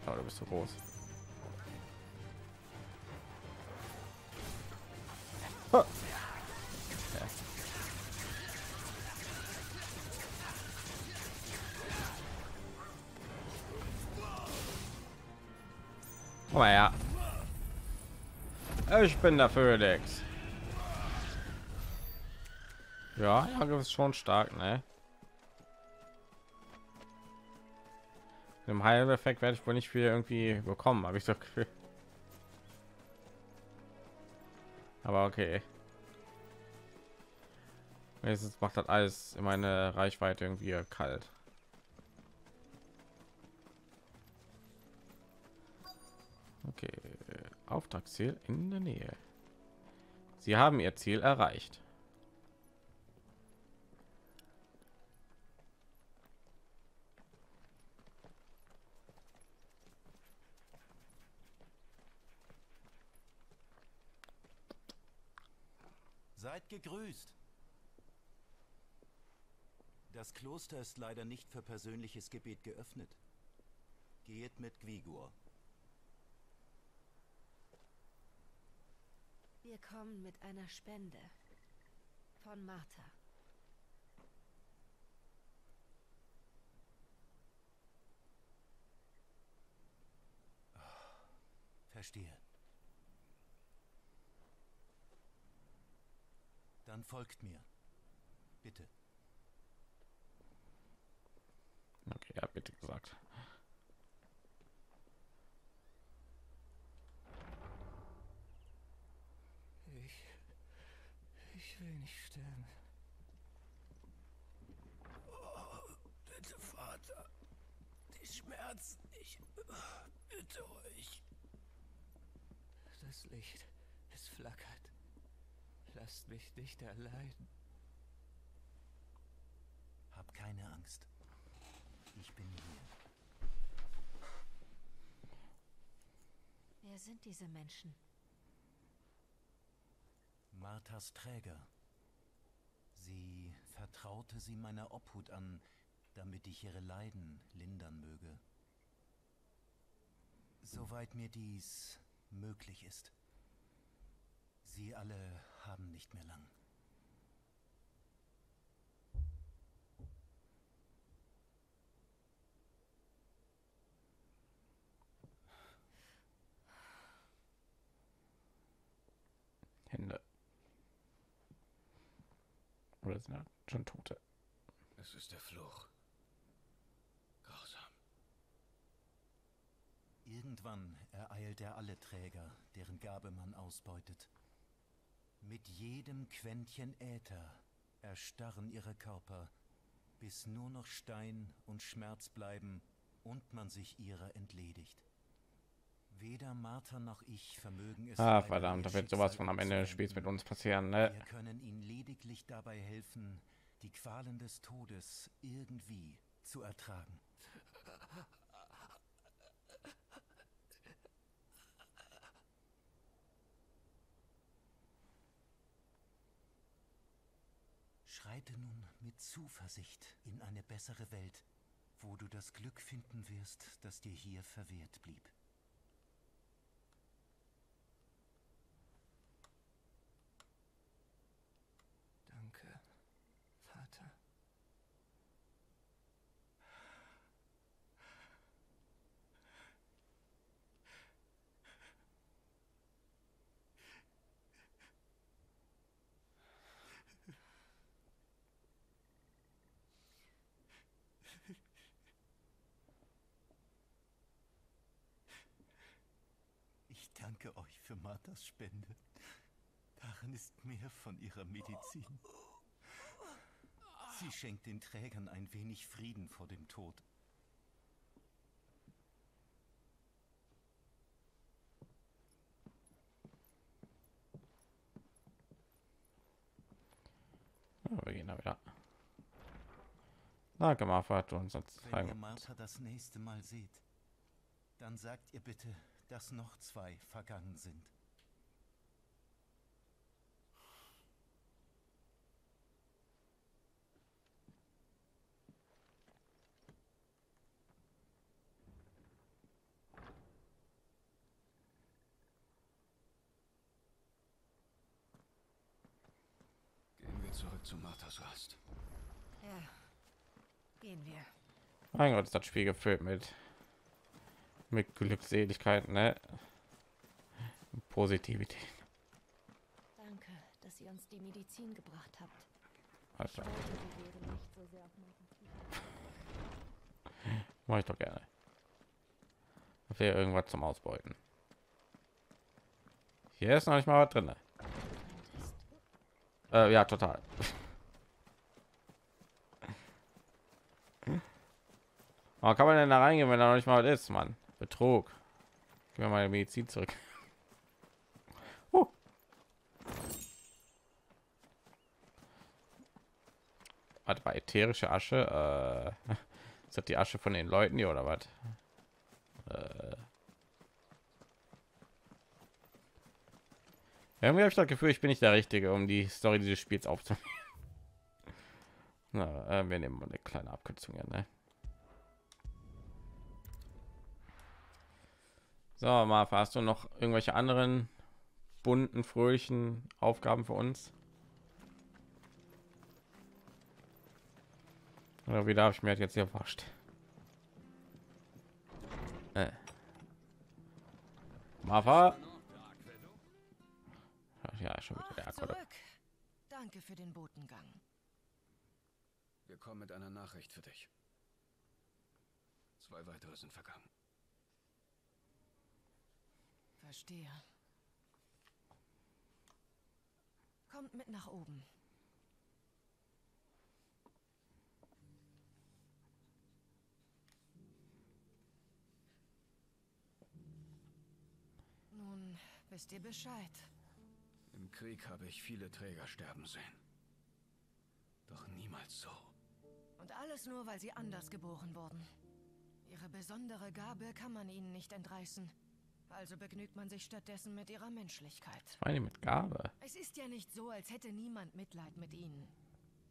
Oh, du bist so groß. Oh. Komm mal her. Ich bin der Phoenix. Ja, Angriff ist schon stark, ne? Im Heileffekt werde ich wohl nicht viel irgendwie bekommen, habe ich so Gefühl. Aber okay. Jetzt macht das alles in meine Reichweite irgendwie kalt. Okay, Auftragsziel in der Nähe. Sie haben ihr Ziel erreicht. Seid gegrüßt. Das Kloster ist leider nicht für persönliches Gebet geöffnet. Geht mit Gwigor. Wir kommen mit einer Spende von Martha. Verstehe. Dann folgt mir. Bitte. Okay, ja, bitte gesagt. Ich. Ich will nicht sterben. Oh, bitte, Vater. Die Schmerzen, ich bitte euch. Das Licht, es flackert. Lasst mich nicht allein. Hab keine Angst. Ich bin hier. Wer sind diese Menschen? Marthas Träger. Sie vertraute sie meiner Obhut an, damit ich ihre Leiden lindern möge. Soweit mir dies möglich ist. Sie alle haben nicht mehr lang. Hände. Oder sind ja schon Tote? Es ist der Fluch. Grausam. Irgendwann ereilt er alle Träger, deren Gabe man ausbeutet. Mit jedem Quäntchen Äther erstarren ihre Körper, bis nur noch Stein und Schmerz bleiben und man sich ihrer entledigt. Weder Martha noch ich vermögen es. Ah, verdammt, da wird sowas von am Ende des Spiels mit uns passieren, ne? Wir können ihnen lediglich dabei helfen, die Qualen des Todes irgendwie zu ertragen. Schreite nun mit Zuversicht in eine bessere Welt, wo du das Glück finden wirst, das dir hier verwehrt blieb. Danke, Vater. Ich danke euch für Marthas Spende. Darin ist mehr von ihrer Medizin. Sie schenkt den Trägern ein wenig Frieden vor dem Tod. Ja, wir gehen da wieder. Danke, Marfa, hat uns das Wenn ihr Martha das nächste Mal seht, dann sagt ihr bitte, dass noch zwei vergangen sind. Gehen wir zurück zu Marthas Rast. Ja. Gehen wir. Mein Gott, ist das Spiel gefüllt mit mit Glückseligkeit, ne? Positivität. Danke, dass ihr uns die Medizin gebracht habt. Also, Ich mach doch gerne. Wäre irgendwas zum Ausbeuten. Hier ist noch nicht mal was drin. Äh, ja, total. Aber kann man denn da reingehen, wenn da noch nicht mal was ist, Mann? Betrug. Gib mir meine Medizin zurück. Uh. Warte mal, ätherische Asche. Äh, ist das die Asche von den Leuten hier oder was? Äh. Irgendwie habe ich das Gefühl, ich bin nicht der Richtige, um die Story dieses Spiels aufzunehmen. Na, äh, wir nehmen eine kleine Abkürzung, ja, ne? So, Marfa, hast du noch irgendwelche anderen bunten, fröhlichen Aufgaben für uns? Oder wie darf ich mir jetzt hier vorstellen? Äh. Marfa? Ja, schon wieder der Ach, Akkord. zurück. Danke für den Botengang. Wir kommen mit einer Nachricht für dich. Zwei weitere sind vergangen. Verstehe. Kommt mit nach oben. Nun, wisst ihr Bescheid. Im Krieg habe ich viele Träger sterben sehen. Doch niemals so. Und alles nur, weil sie anders geboren wurden. Ihre besondere Gabe kann man ihnen nicht entreißen. Also begnügt man sich stattdessen mit ihrer Menschlichkeit. Meine mit Gabe. Es ist ja nicht so, als hätte niemand Mitleid mit ihnen.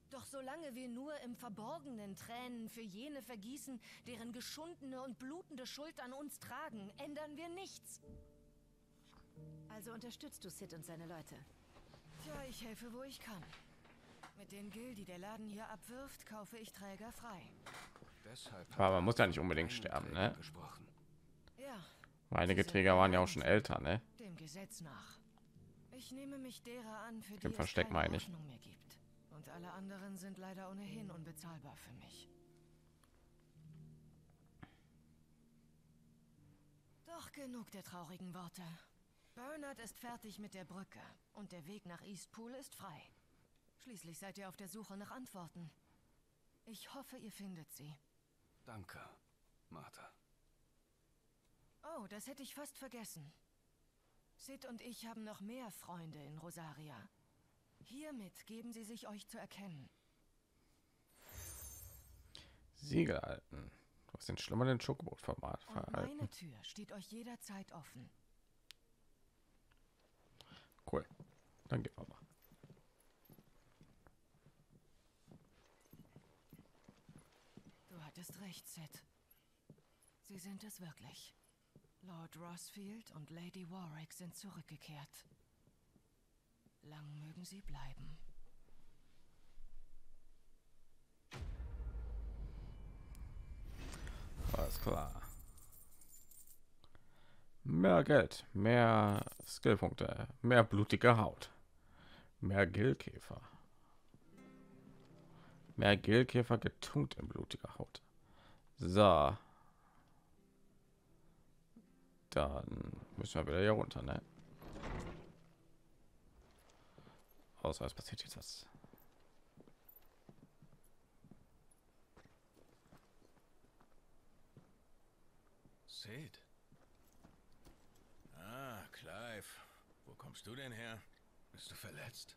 Doch solange wir nur im Verborgenen Tränen für jene vergießen, deren geschundene und blutende Schuld an uns tragen, ändern wir nichts. Also unterstützt du Sid und seine Leute. Tja, ich helfe, wo ich kann. Mit den Gil, die der Laden hier abwirft, kaufe ich Träger frei. Deshalb Aber man muss ja nicht unbedingt sterben, ne? Gesprochen. Ja, Einige Träger waren ja auch schon älter, ne? dem Gesetz nach. Ich nehme mich derer an, für die Im Versteck meine ich. Mehr gibt. Und alle anderen sind leider ohnehin unbezahlbar für mich. Doch genug der traurigen Worte. Bernard ist fertig mit der Brücke und der Weg nach Eastpool ist frei. Schließlich seid ihr auf der Suche nach Antworten. Ich hoffe, ihr findet sie. Danke, Martha. Oh, das hätte ich fast vergessen. Sid und ich haben noch mehr Freunde in Rosaria. Hiermit geben sie sich euch zu erkennen. Siegel halten. Du hast den schlummernden Schokobrot-Format Und verhalten. meine Tür steht euch jederzeit offen. Cool. Dann gehen wir mal. Du hattest recht, Sid. Sie sind es wirklich. Lord Rossfield und Lady Warwick sind zurückgekehrt. Lang mögen sie bleiben. Alles klar. Mehr Geld, mehr Skillpunkte, mehr blutige Haut, mehr Gilkäfer. Mehr Gilkäfer getunkt in blutiger Haut. So. Dann müssen wir wieder hier runter, ne? Außer es passiert jetzt was. Sid. Ah, Clive. Wo kommst du denn her? Bist du verletzt?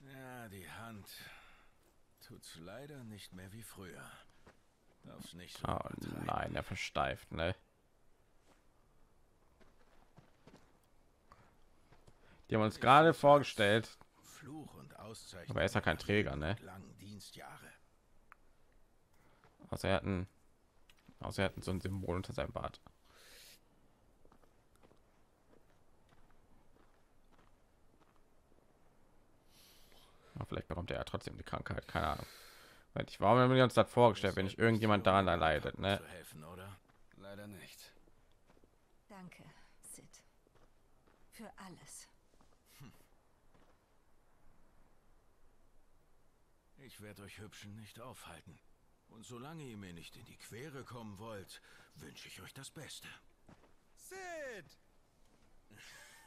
Ja, die Hand tut's leider nicht mehr wie früher. Darf's nicht so Oh, nein, er versteift, ne? Die haben uns gerade vorgestellt, Fluch und Auszeichnung. aber er ist ja kein Träger, ne? Langen Dienstjahre. Außer er hat ein, außer er hat so ein Symbol unter seinem Bart. Aber vielleicht bekommt er ja trotzdem die Krankheit, keine Ahnung. Weil ich warum haben wir uns das vorgestellt, wenn nicht irgendjemand daran leidet, ne? Helfen, oder? Leider nicht. Danke, Sid. Für alles. Ich werde euch Hübschen nicht aufhalten. Und solange ihr mir nicht in die Quere kommen wollt, wünsche ich euch das Beste. Sid!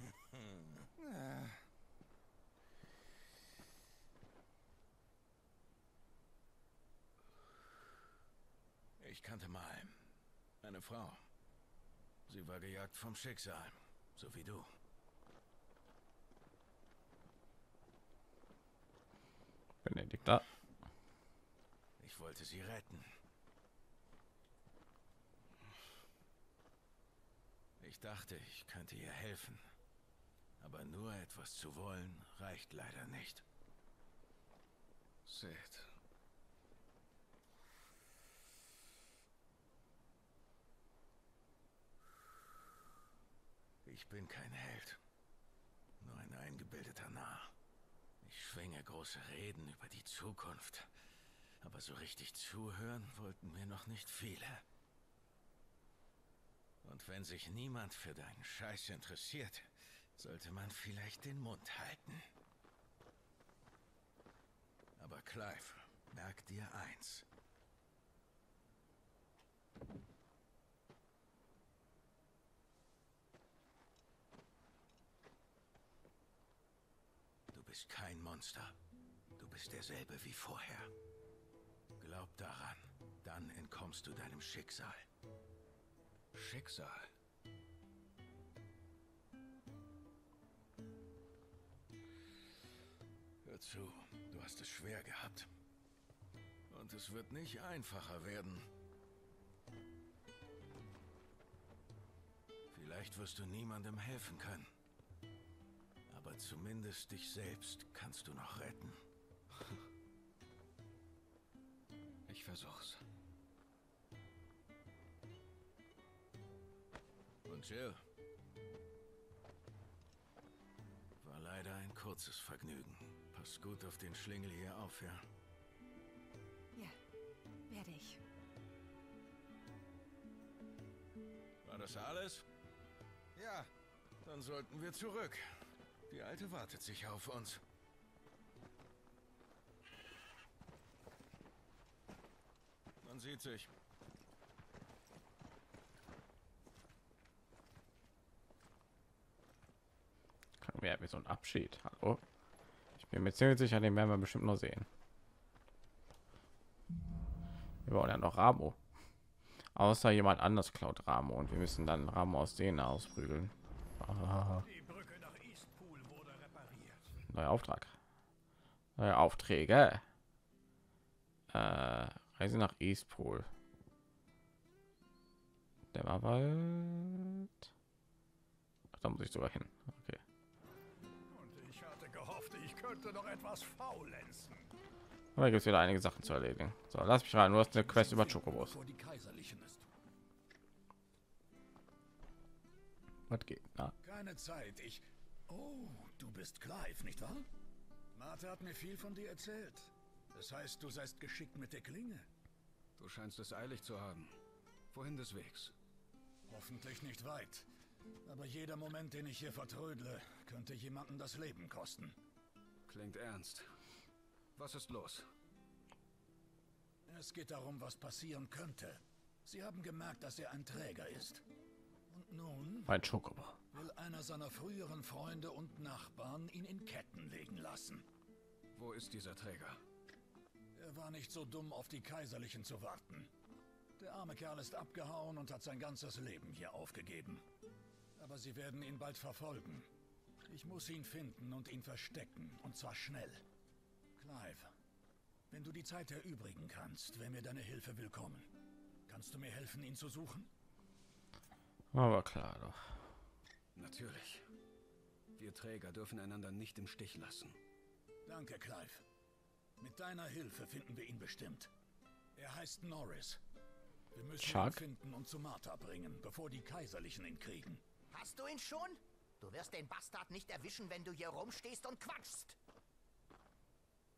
Ich kannte mal eine Frau. Sie war gejagt vom Schicksal, so wie du. Benedikt da. Ich wollte sie retten. Ich dachte, ich könnte ihr helfen. Aber nur etwas zu wollen, reicht leider nicht. Sid. Ich bin kein Held. Nur ein eingebildeter Narr. Ich schwinge große Reden über die Zukunft. Aber so richtig zuhören wollten mir noch nicht viele. Und wenn sich niemand für deinen Scheiß interessiert, sollte man vielleicht den Mund halten. Aber Clive, merk dir eins. Du bist kein Monster. Du bist derselbe wie vorher. Glaub daran, dann entkommst du deinem Schicksal. Schicksal? Hör zu, du hast es schwer gehabt. Und es wird nicht einfacher werden. Vielleicht wirst du niemandem helfen können. Aber zumindest dich selbst kannst du noch retten. Ich versuch's. Und Jill. War leider ein kurzes Vergnügen. Pass gut auf den Schlingel hier auf, ja? Ja, werde ich. War das alles? Ja, dann sollten wir zurück. Die Alte wartet sich auf uns. Man sieht sich. Kann mir wie so ein Abschied. Hallo. Ich bin mir ziemlich sicher, den werden wir bestimmt noch sehen. Wir wollen ja noch Ramo. Außer jemand anders klaut Ramo und wir müssen dann Ramo aus denen ausprügeln. Ah, Die Brücke nach Eastpool wurde repariert. neuer Auftrag. Neue Aufträge. Äh, Reise nach Eastpool. Dämmerwald. Ach, da muss ich sogar hin. Okay. Und ich hatte gehofft, ich könnte noch etwas faulenzen. Aber gibt es wieder einige Sachen zu erledigen. So, lass mich rein. Du hast eine Quest über Chocobos. Was geht? Na, Keine Zeit, ich... Oh, du bist Clive, nicht wahr? Martha hat mir viel von dir erzählt. Das heißt, du seist geschickt mit der Klinge. Du scheinst es eilig zu haben. Wohin des Wegs? Hoffentlich nicht weit. Aber jeder Moment, den ich hier vertrödle, könnte jemanden das Leben kosten. Klingt ernst. Was ist los? Es geht darum, was passieren könnte. Sie haben gemerkt, dass er ein Träger ist. Ein Chocobo. Will einer seiner früheren Freunde und Nachbarn ihn in Ketten legen lassen. Wo ist dieser Träger? Er war nicht so dumm, auf die Kaiserlichen zu warten. Der arme Kerl ist abgehauen und hat sein ganzes Leben hier aufgegeben. Aber sie werden ihn bald verfolgen. Ich muss ihn finden und ihn verstecken, und zwar schnell. Clive, wenn du die Zeit erübrigen kannst, wäre mir deine Hilfe willkommen. Kannst du mir helfen, ihn zu suchen? Aber klar doch. Natürlich. Wir Träger dürfen einander nicht im Stich lassen. Danke, Clive. Mit deiner Hilfe finden wir ihn bestimmt. Er heißt Norris. Wir müssen ihn Chuck? finden und zu Martha bringen, bevor die Kaiserlichen ihn kriegen. Hast du ihn schon? Du wirst den Bastard nicht erwischen, wenn du hier rumstehst und quatschst.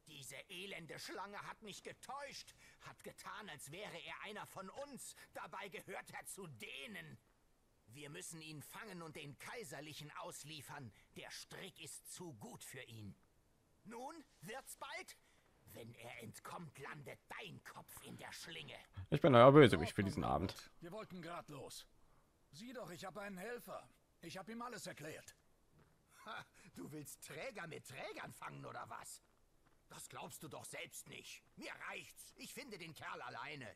Diese elende Schlange hat mich getäuscht, hat getan, als wäre er einer von uns. Dabei gehört er zu denen. Wir müssen ihn fangen und den Kaiserlichen ausliefern. Der Strick ist zu gut für ihn. Nun wird's bald. Wenn er entkommt, landet dein Kopf in der Schlinge. Ich bin euer Bösewicht für diesen Abend. Wir wollten grad los. Sieh doch, ich habe einen Helfer. Ich habe ihm alles erklärt. Ha, du willst Träger mit Trägern fangen oder was? Das glaubst du doch selbst nicht. Mir reicht's. Ich finde den Kerl alleine.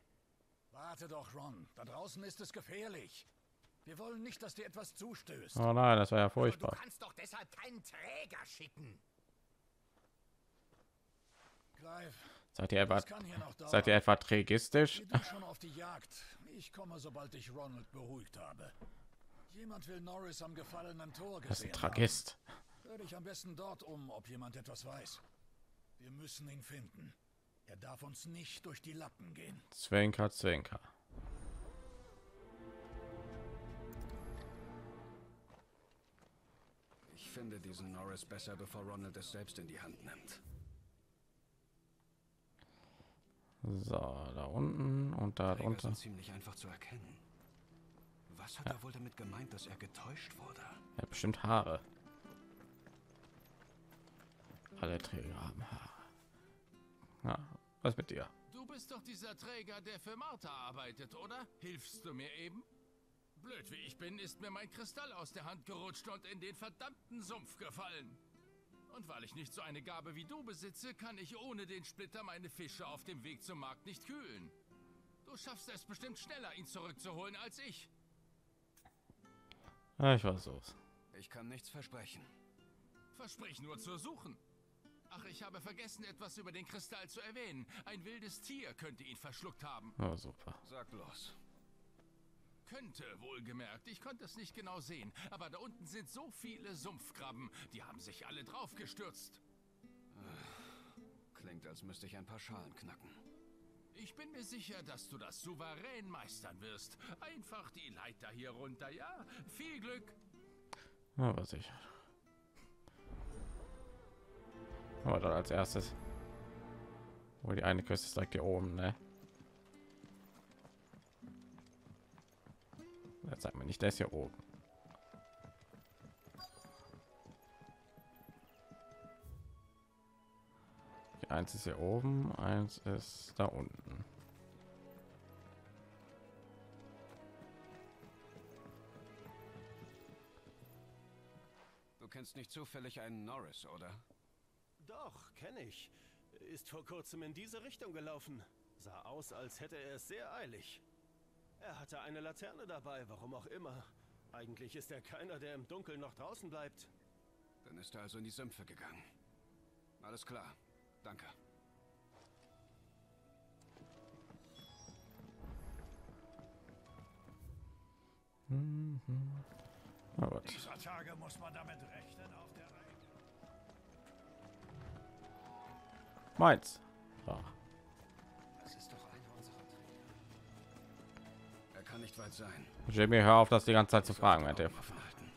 Warte doch, Ron. Da draußen ist es gefährlich. Wir wollen nicht, dass dir etwas zustößt. Oh nein, das war ja Aber du furchtbar. kannst doch deshalb keinen Träger schicken. Clive, Seid ihr etwa, seid ihr etwa trägistisch? Schon auf die Jagd. Ich komme, sobald ich Ronald beruhigt habe. Jemand will Norris am gefallenen Tor Das ist ein gesehen Tragist. Hör dich am besten dort um, ob jemand etwas weiß. Wir müssen ihn finden. Er darf uns nicht durch die Lappen gehen. Zwinker, Zwinker. Ich finde diesen Norris besser, bevor Ronald es selbst in die Hand nimmt. So, da unten und da drunter. ziemlich einfach zu erkennen. Was hat er wohl damit gemeint, dass er getäuscht wurde? Er hat bestimmt Haare. Alle Träger haben Haare. Ja, was mit dir? Du bist doch dieser Träger, der für Martha arbeitet, oder? Hilfst du mir eben? Blöd wie ich bin, ist mir mein Kristall aus der Hand gerutscht und in den verdammten Sumpf gefallen. Und weil ich nicht so eine Gabe wie du besitze, kann ich ohne den Splitter meine Fische auf dem Weg zum Markt nicht kühlen. Du schaffst es bestimmt schneller, ihn zurückzuholen als ich. Ja, ich versuch's. Ich kann nichts versprechen. Versprich nur zu suchen. Ach, ich habe vergessen, etwas über den Kristall zu erwähnen. Ein wildes Tier könnte ihn verschluckt haben. Ja, super. Sag bloß. Könnte, wohlgemerkt. Ich konnte es nicht genau sehen. Aber da unten sind so viele Sumpfkrabben. Die haben sich alle draufgestürzt. Klingt, als müsste ich ein paar Schalen knacken. Ich bin mir sicher, dass du das souverän meistern wirst. Einfach die Leiter hier runter, ja? Viel Glück. Was ich. Aber dann als erstes. Wo die eine Küste ist direkt hier oben, ne? Jetzt sagt mir nicht, der ist hier oben. Die eins ist hier oben, eins ist da unten. Du kennst nicht zufällig einen Norris, oder? Doch, kenne ich. Ist vor kurzem in diese Richtung gelaufen. Sah aus, als hätte er es sehr eilig. Er hatte eine Laterne dabei, warum auch immer. Eigentlich ist er keiner, der im Dunkeln noch draußen bleibt. Dann ist er also in die Sümpfe gegangen. Alles klar. Danke. Mhm. Gut. Dieser Tage muss man damit rechnen, auf der Reihe. Meins. So. Kann nicht weit sein. Jamie, hör auf, das die ganze Zeit zu fragen, während der Augen offen halten.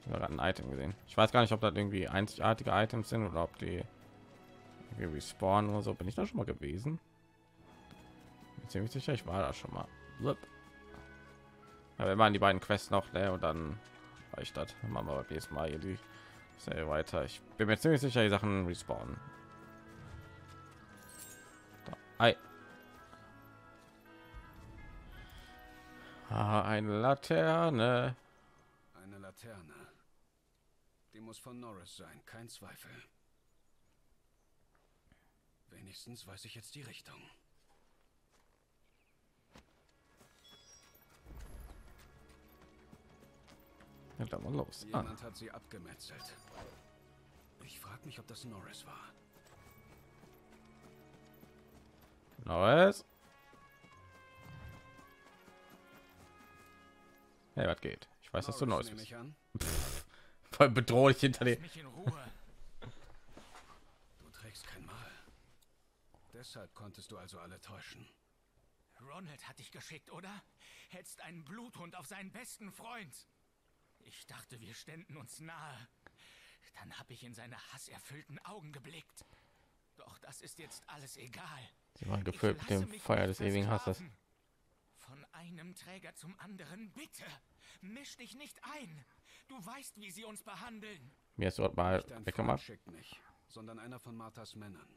Ich habe gerade ein Item gesehen. Ich weiß gar nicht, ob das irgendwie einzigartige Items sind oder ob die irgendwie spawnen oder so. Bin ich da schon mal gewesen? Bin ziemlich sicher, ich war da schon mal. Ja, wir waren die beiden Quests noch, ne? Und dann reicht das. Machen wir beim nächsten Mal hier die Serie weiter. Ich bin mir ziemlich sicher, die Sachen respawnen. Da. Ei. Ah, eine Laterne. Eine Laterne. Die muss von Norris sein, kein Zweifel. Wenigstens weiß ich jetzt die Richtung. Ja, dann mal los. Ah. Jemand hat sie abgemetzelt. Ich frage mich, ob das Norris war. Norris? Hey, was geht? Ich weiß, dass du Neues bist. Pff, voll bedrohlich hinter dir. Du trägst kein Mal. Deshalb konntest du also alle täuschen. Ronald hat dich geschickt, oder? Hetzt einen Bluthund auf seinen besten Freund. Ich dachte, wir ständen uns nahe. Dann habe ich in seine hasserfüllten Augen geblickt. Doch das ist jetzt alles egal. Sie waren gefüllt mit dem Feuer des ewigen Hasses. Von einem Träger zum anderen, bitte. Misch dich nicht ein. Du weißt, wie sie uns behandeln. Mir ist dort mal weggemacht. Schickt mich, sondern einer von Marthas Männern.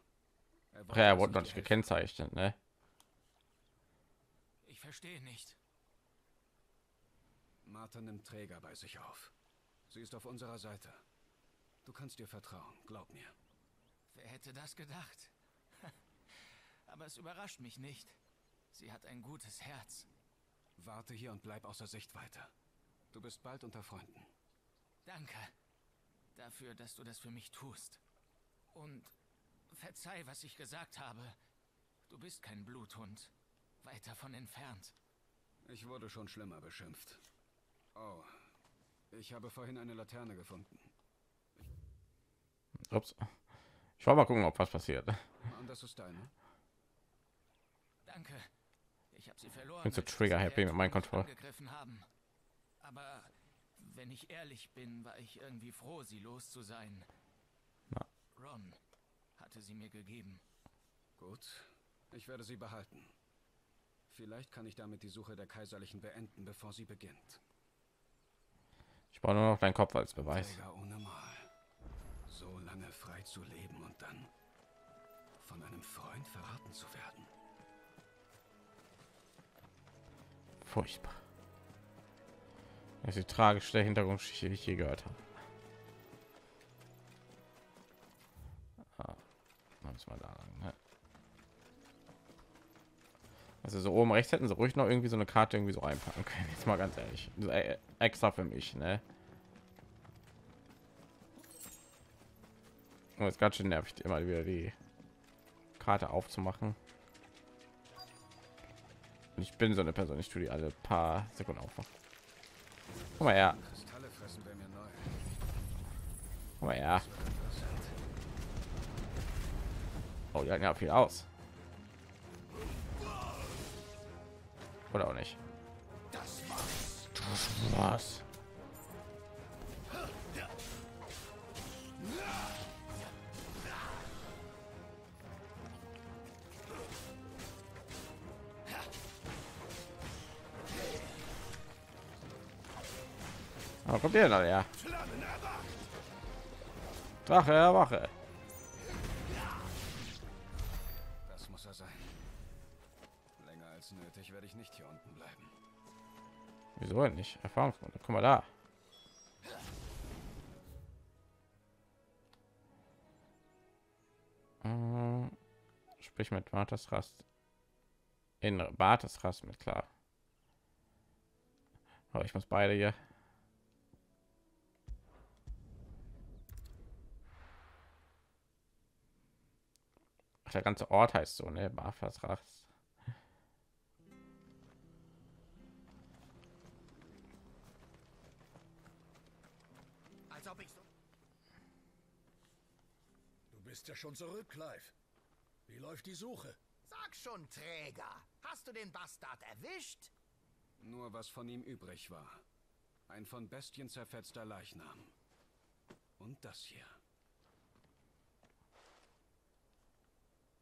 Er, Ach ja, er wurde noch nicht gekennzeichnet, ne? Ich verstehe nicht. Martha nimmt Träger bei sich auf. Sie ist auf unserer Seite. Du kannst ihr vertrauen, glaub mir. Wer hätte das gedacht? Aber es überrascht mich nicht. Sie hat ein gutes Herz. Warte hier und bleib außer Sichtweite. Du bist bald unter Freunden. Danke dafür, dass du das für mich tust. Und verzeih, was ich gesagt habe. Du bist kein Bluthund. Weit davon entfernt. Ich wurde schon schlimmer beschimpft. Oh, ich habe vorhin eine Laterne gefunden. Ups. Ich wollte mal gucken, ob was passiert. Und das ist deine. Danke. Ich habe sie verloren. Bin so trigger happy mit meinem Control. Aber wenn ich ehrlich bin, war ich irgendwie froh, sie los zu sein. Na. Ron hatte sie mir gegeben. Gut, ich werde sie behalten. Vielleicht kann ich damit die Suche der Kaiserlichen beenden, bevor sie beginnt. Ich brauche nur noch deinen Kopf als Beweis. Ohne Mal. So lange frei zu leben und dann von einem Freund verraten zu werden. Furchtbar. Das ist die tragischste Hintergrundgeschichte, die ich je gehört habe. Ah, mal da lang, ne? Also so oben rechts hätten sie ruhig noch irgendwie so eine Karte irgendwie so reinpacken können. Jetzt mal ganz ehrlich, äh, extra für mich, ne? Und jetzt ganz schön nervig, immer wieder die Karte aufzumachen. Und ich bin so eine Person, ich tue die alle paar Sekunden aufmachen. Guck mal her. Guck mal her. Oh, die halten ja viel aus. Oder auch nicht. Das war's. Aber kommt ihr denn ja? Drache, erwache. Das muss er sein. Länger als nötig werde ich nicht hier unten bleiben. Wieso nicht? Erfahrungspunkte. Guck mal da. Hm, sprich mit Bartes Rast. In Bartes Rast mit klar. Aber ich muss beide hier. Ach, der ganze Ort heißt so, ne? Barfas Rast. Als ob ich so. Du bist ja schon zurück, Clive. Wie läuft die Suche? Sag schon, Träger. Hast du den Bastard erwischt? Nur was von ihm übrig war. Ein von Bestien zerfetzter Leichnam. Und das hier.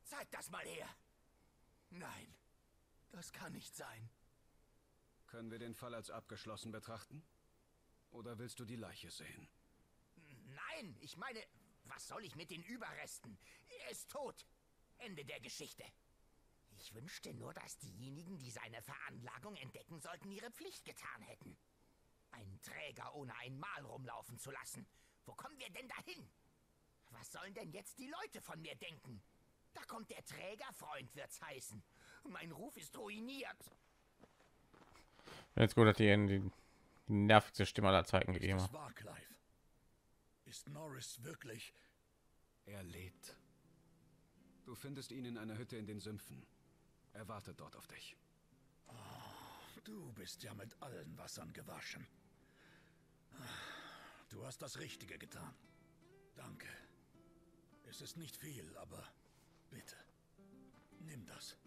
Zeig das mal her. Nein, das kann nicht sein. Können wir den Fall als abgeschlossen betrachten? Oder willst du die Leiche sehen? Nein, ich meine, was soll ich mit den Überresten? Er ist tot. Ende der Geschichte. Ich wünschte nur, dass diejenigen, die seine Veranlagung entdecken sollten, ihre Pflicht getan hätten. Einen Träger ohne ein Mal rumlaufen zu lassen. Wo kommen wir denn dahin? Was sollen denn jetzt die Leute von mir denken? Da kommt der Trägerfreund, wird's heißen. Mein Ruf ist ruiniert. Jetzt gut, dass die die nervigste Stimme aller Zeiten gegeben war Clive. Ist Norris wirklich... Er lebt. Du findest ihn in einer Hütte in den Sümpfen. Er wartet dort auf dich. Du bist ja mit allen Wassern gewaschen. Du hast das Richtige getan. Danke. Es ist nicht viel, aber bitte, nimm das.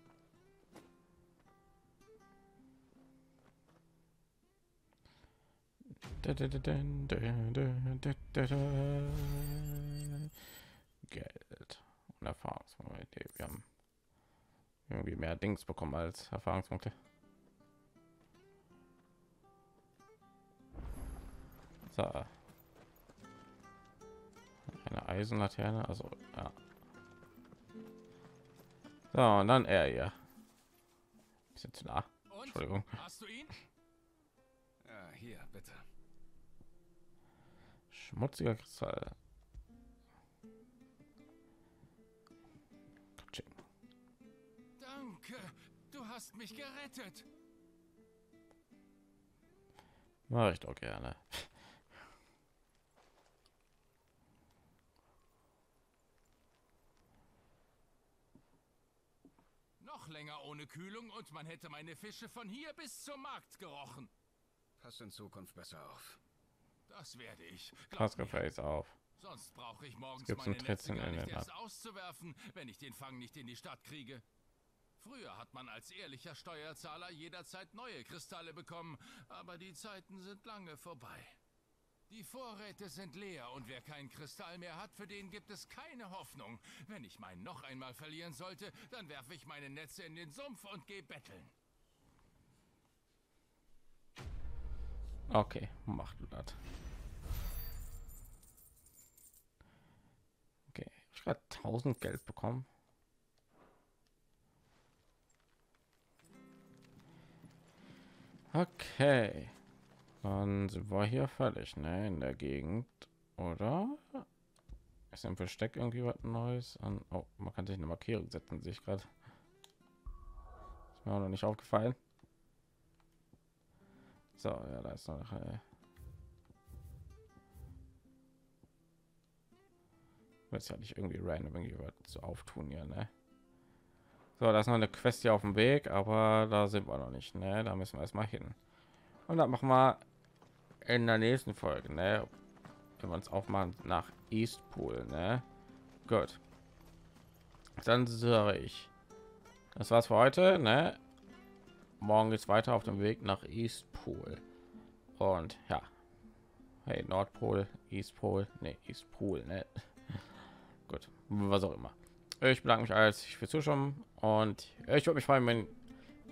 Geld und Erfahrungspunkte. Wir haben irgendwie mehr Dings bekommen als Erfahrungspunkte. So. Eine Eisenlaterne, also ja. So, und dann er hier. Bisschen zu nah. Und? Entschuldigung. Hast du ihn? Ja, hier, bitte. Schmutziger Kristall. Danke. Du hast mich gerettet. Mache ich doch gerne. Länger ohne Kühlung und man hätte meine Fische von hier bis zum Markt gerochen. Pass in Zukunft besser auf. Das werde ich. Pass gefälligst auf. Sonst brauche ich morgens meine einen Netze gar in nicht erst auszuwerfen, wenn ich den Fang nicht in die Stadt kriege. Früher hat man als ehrlicher Steuerzahler jederzeit neue Kristalle bekommen, aber die Zeiten sind lange vorbei. Die Vorräte sind leer und wer keinen Kristall mehr hat, für den gibt es keine Hoffnung. Wenn ich meinen noch einmal verlieren sollte, dann werfe ich meine Netze in den Sumpf und gehe betteln. Okay, mach du das. Okay, ich gerade 1000 Geld bekommen. Okay, sind wir hier fertig, ne? In der Gegend, oder? Ist im Versteck irgendwie was Neues? An oh, man kann sich eine Markierung setzen, sehe ich gerade. Ist mir auch noch nicht aufgefallen. So, ja, da ist noch. Äh Wird ja nicht irgendwie random irgendwie was zu auftun hier, ne? So, da ist noch eine Quest hier auf dem Weg, aber da sind wir noch nicht, ne? Da müssen wir erstmal hin. Und dann machen wir in der nächsten Folge, ne? Wenn wir uns aufmachen nach Eastpool, ne? Gut. Dann sage ich. Das war's für heute, ne? Morgen geht's weiter auf dem Weg nach Eastpool. Und ja. Hey, Nordpol, Eastpol, ne, Eastpool, ne? Gut, was auch immer. Ich bedanke mich als fürs Zuschauen und ich würde mich freuen, wenn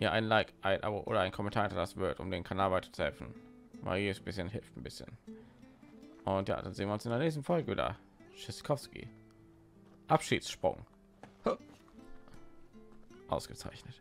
ihr ein Like, ein Abo oder ein Kommentar hinterlassen wird, um den Kanal weiter zu helfen. Ein bisschen hilft ein bisschen. Und ja, dann sehen wir uns in der nächsten Folge wieder. Schiskowski. Abschiedssprung. Ausgezeichnet.